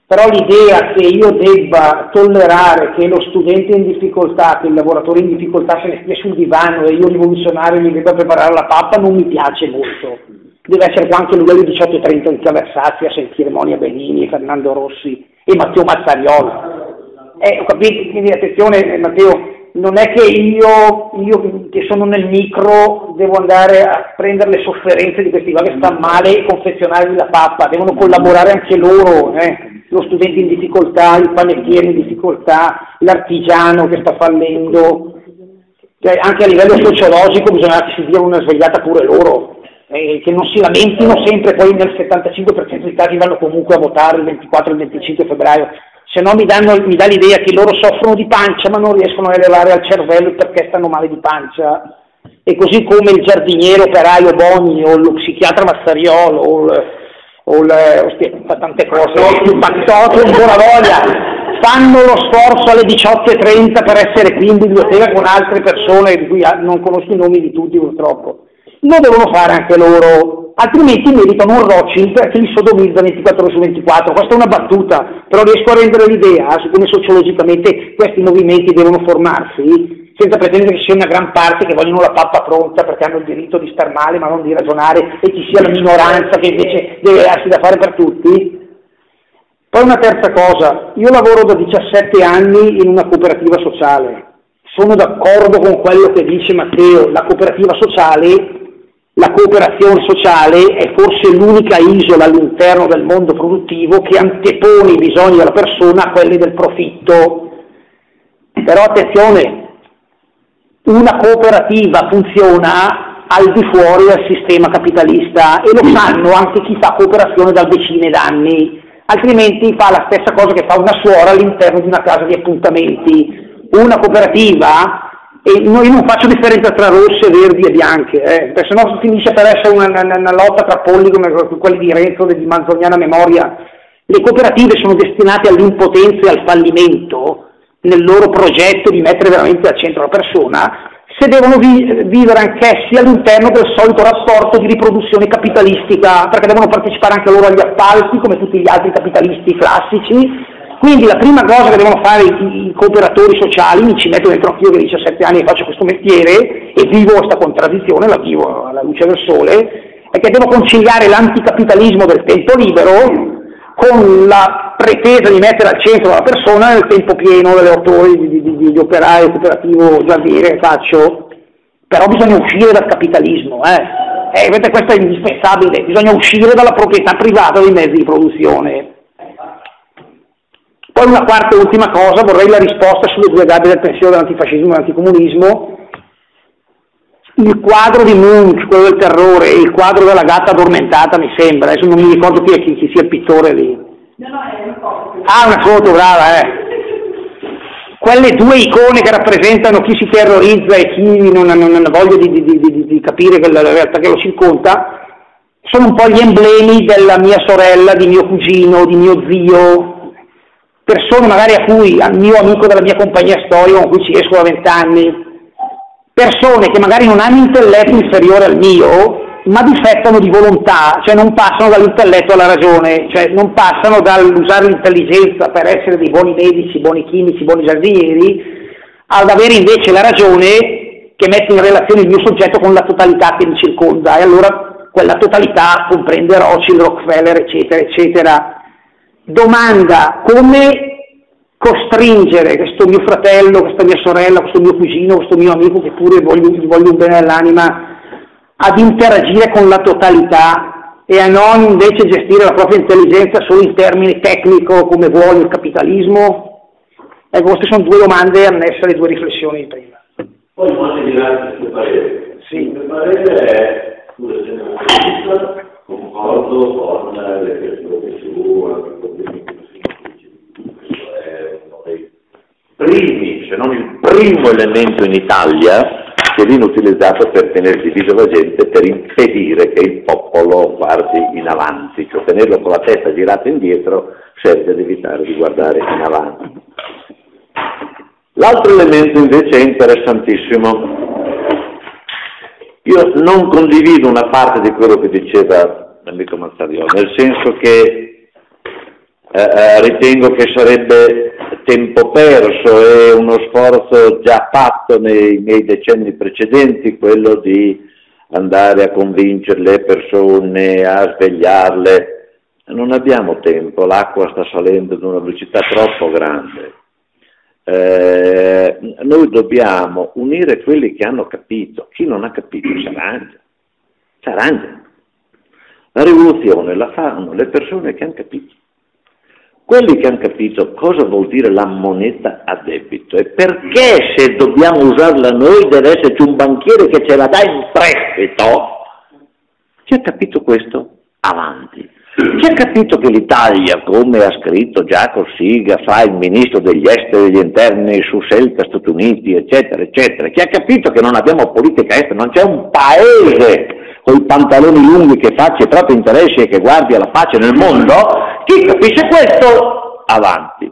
Però l'idea che io debba tollerare che lo studente in difficoltà, che il lavoratore in difficoltà se ne stia sul divano e io rivoluzionario gli debba preparare la pappa non mi piace molto. Deve essere qua anche alle 18.30 in Chiaversazzi a sentire Monia Benini, Fernando Rossi e Matteo Mazzariolo. Eh, capito, quindi attenzione Matteo, non è che io, io che sono nel micro devo andare a prendere le sofferenze di questi qua che stanno male e confezionargli la pappa, devono collaborare anche loro, eh. lo studente in difficoltà, il panettiere in difficoltà, l'artigiano che sta fallendo, Cioè, anche a livello sociologico bisogna che si dia una svegliata pure loro, eh, che non si lamentino sempre, poi nel 75% dei casi vanno comunque a votare il 24 e il 25 febbraio, se no mi, danno, mi dà l'idea che loro soffrono di pancia ma non riescono a elevare al cervello perché stanno male di pancia. E così come il giardiniere operaio Boni o lo psichiatra Mazzariolo o, il, o il, ostia, fa tante cose, il Pazzotto, un buona voglia, fanno lo sforzo alle 18.30 per essere qui in biblioteca con altre persone di cui non conosco i nomi di tutti purtroppo. Lo devono fare anche loro, altrimenti meritano un Rothschild che li sodomizza 24 ore su 24. Questa è una battuta, però riesco a rendere l'idea su come sociologicamente questi movimenti devono formarsi, senza pretendere che sia una gran parte che vogliono la pappa pronta perché hanno il diritto di star male ma non di ragionare e ci sia la minoranza che invece deve darsi da fare per tutti. Poi una terza cosa, io lavoro da 17 anni in una cooperativa sociale, sono d'accordo con quello che dice Matteo, la cooperativa sociale la cooperazione sociale è forse l'unica isola all'interno del mondo produttivo che antepone i bisogni della persona a quelli del profitto. Però attenzione, una cooperativa funziona al di fuori del sistema capitalista e lo sanno anche chi fa cooperazione da decine d'anni, altrimenti fa la stessa cosa che fa una suora all'interno di una casa di appuntamenti. Una cooperativa e noi non faccio differenza tra rosse, verdi e bianche, eh, perché sennò finisce per essere una, una, una, lotta tra polli come quelli di Renzo e di Manzoniana memoria. Le cooperative sono destinate all'impotenza e al fallimento nel loro progetto di mettere veramente al centro la persona, se devono vi vivere anch'essi all'interno del solito rapporto di riproduzione capitalistica, perché devono partecipare anche loro agli appalti come tutti gli altri capitalisti classici. Quindi la prima cosa che devono fare i, i cooperatori sociali, mi ci metto dentro anch'io che 17 anni faccio questo mestiere e vivo questa contraddizione, la vivo alla luce del sole, è che devo conciliare l'anticapitalismo del tempo libero con la pretesa di mettere al centro la persona nel tempo pieno delle otto ore di, di, di, di operaio cooperativo giardiniere che faccio, però bisogna uscire dal capitalismo, eh. Eh, questo è indispensabile, bisogna uscire dalla proprietà privata dei mezzi di produzione. Poi una quarta e ultima cosa, vorrei la risposta sulle due gabbie del pensiero dell'antifascismo e dell'anticomunismo. Il quadro di Munch, quello del terrore, il quadro della gatta addormentata mi sembra, adesso non mi ricordo chi, chi, chi sia il pittore lì. No, no, è una foto. Ah, una foto, brava, eh. Quelle due icone che rappresentano chi si terrorizza e chi non, ha voglia di, di, di, di capire la realtà che lo circonda, sono un po' gli emblemi della mia sorella, di mio cugino, di mio zio, persone magari a cui, al mio amico della mia compagnia storica con cui ci esco da vent'anni, persone che magari non hanno intelletto inferiore al mio, ma difettano di volontà, cioè non passano dall'intelletto alla ragione, cioè non passano dall'usare l'intelligenza per essere dei buoni medici, buoni chimici, buoni giardinieri, ad avere invece la ragione che mette in relazione il mio soggetto con la totalità che mi circonda e allora quella totalità comprende Rothschild, Rockefeller, eccetera, eccetera. Domanda, come costringere questo mio fratello, questa mia sorella, questo mio cugino, questo mio amico che pure voglio, gli voglio un bene all'anima, ad interagire con la totalità e a non invece gestire la propria intelligenza solo in termini tecnico come vuole il capitalismo? Ecco, queste sono due domande annesse alle due riflessioni di prima. Poi molti diranno il tuo parere. Sì. Il mio parere è, pur essendo un concordo con le persone su, anche con questo è uno dei primi, se non il primo elemento in Italia che viene utilizzato per tenere diviso la gente, per impedire che il popolo guardi in avanti, cioè tenerlo con la testa girata indietro serve ad evitare di guardare in avanti. L'altro elemento invece è interessantissimo. Io non condivido una parte di quello che diceva l'amico Mazzariolo, nel senso che eh, eh ritengo che sarebbe tempo perso e uno sforzo già fatto nei miei decenni precedenti, quello di andare a convincere le persone, a svegliarle. Non abbiamo tempo, l'acqua sta salendo ad una velocità troppo grande. Eh, noi dobbiamo unire quelli che hanno capito, chi non ha capito si arrangia, si arrangia. La rivoluzione la fanno le persone che hanno capito quelli che hanno capito cosa vuol dire la moneta a debito e perché se dobbiamo usarla noi deve esserci un banchiere che ce la dà in prestito, chi ha capito questo? Avanti. Chi ha capito che l'Italia, come ha scritto Giacomo Siga, fa il ministro degli esteri e degli interni su scelta Stati Uniti, eccetera, eccetera, chi ha capito che non abbiamo politica estera, non c'è un paese con i pantaloni lunghi che faccia i propri interessi e che guardi alla pace nel mondo, chi capisce questo, avanti.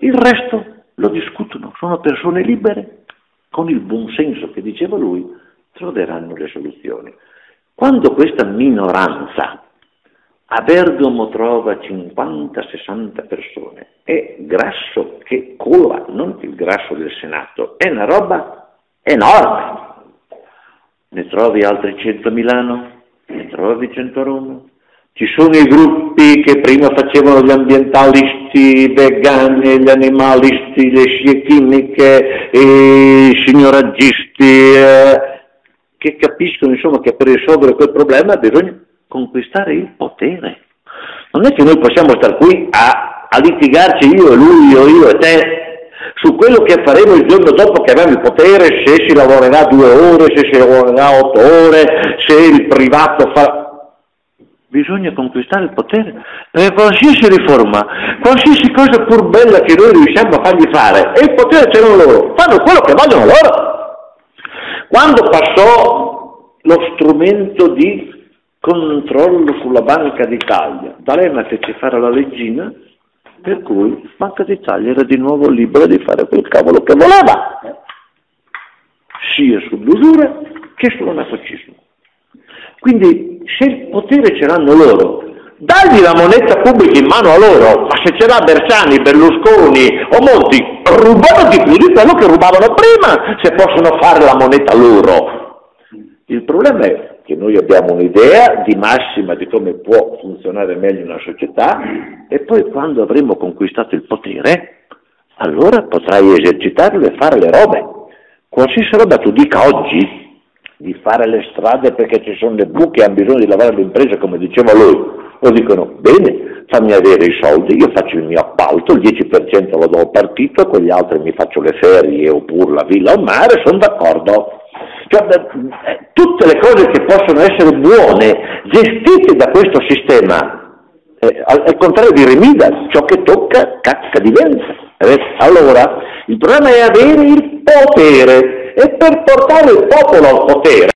Il resto lo discutono, sono persone libere, con il buon senso che diceva lui, troveranno le soluzioni. Quando questa minoranza a Bergamo trova 50-60 persone, è grasso che cola, non il grasso del Senato, è una roba enorme. Ne trovi altri 100 a Milano? Ne trovi 100 a Roma? Ci sono i gruppi che prima facevano gli ambientalisti, i vegani, gli animalisti, le scie chimiche, i signoraggisti, eh, che capiscono insomma che per risolvere quel problema bisogna conquistare il potere. Non è che noi possiamo stare qui a, a litigarci io e lui, io, io e te su quello che faremo il giorno dopo che avremo il potere, se si lavorerà due ore, se si lavorerà otto ore, se il privato fa... Bisogna conquistare il potere, perché qualsiasi riforma, qualsiasi cosa pur bella che noi riusciamo a fargli fare, e il potere ce l'hanno loro, fanno quello che vogliono loro. Quando passò lo strumento di controllo sulla Banca d'Italia, D'Alema fece fare la leggina Per cui Banca d'Italia era di nuovo libera di fare quel cavolo che voleva, sia sull'usura che sull'anatocismo. Quindi se il potere ce l'hanno loro, dagli la moneta pubblica in mano a loro, ma se ce l'ha Bersani, Berlusconi o Monti, rubano di più di quello che rubavano prima, se possono fare la moneta loro. Il problema è che noi abbiamo un'idea di massima di come può funzionare meglio una società e poi quando avremo conquistato il potere, allora potrai esercitarlo e fare le robe. Qualsiasi roba tu dica oggi, di fare le strade perché ci sono le buche e hanno bisogno di lavorare le come diceva lui, lo dicono bene, fammi avere i soldi, io faccio il mio appalto, il 10% lo do al partito, con gli altri mi faccio le ferie oppure la villa o mare, sono d'accordo. Cioè, tutte le cose che possono essere buone, gestite da questo sistema, eh, al, al, contrario di Remida, ciò che tocca cacca diventa. Eh, allora, il problema è avere il potere e per portare il popolo al potere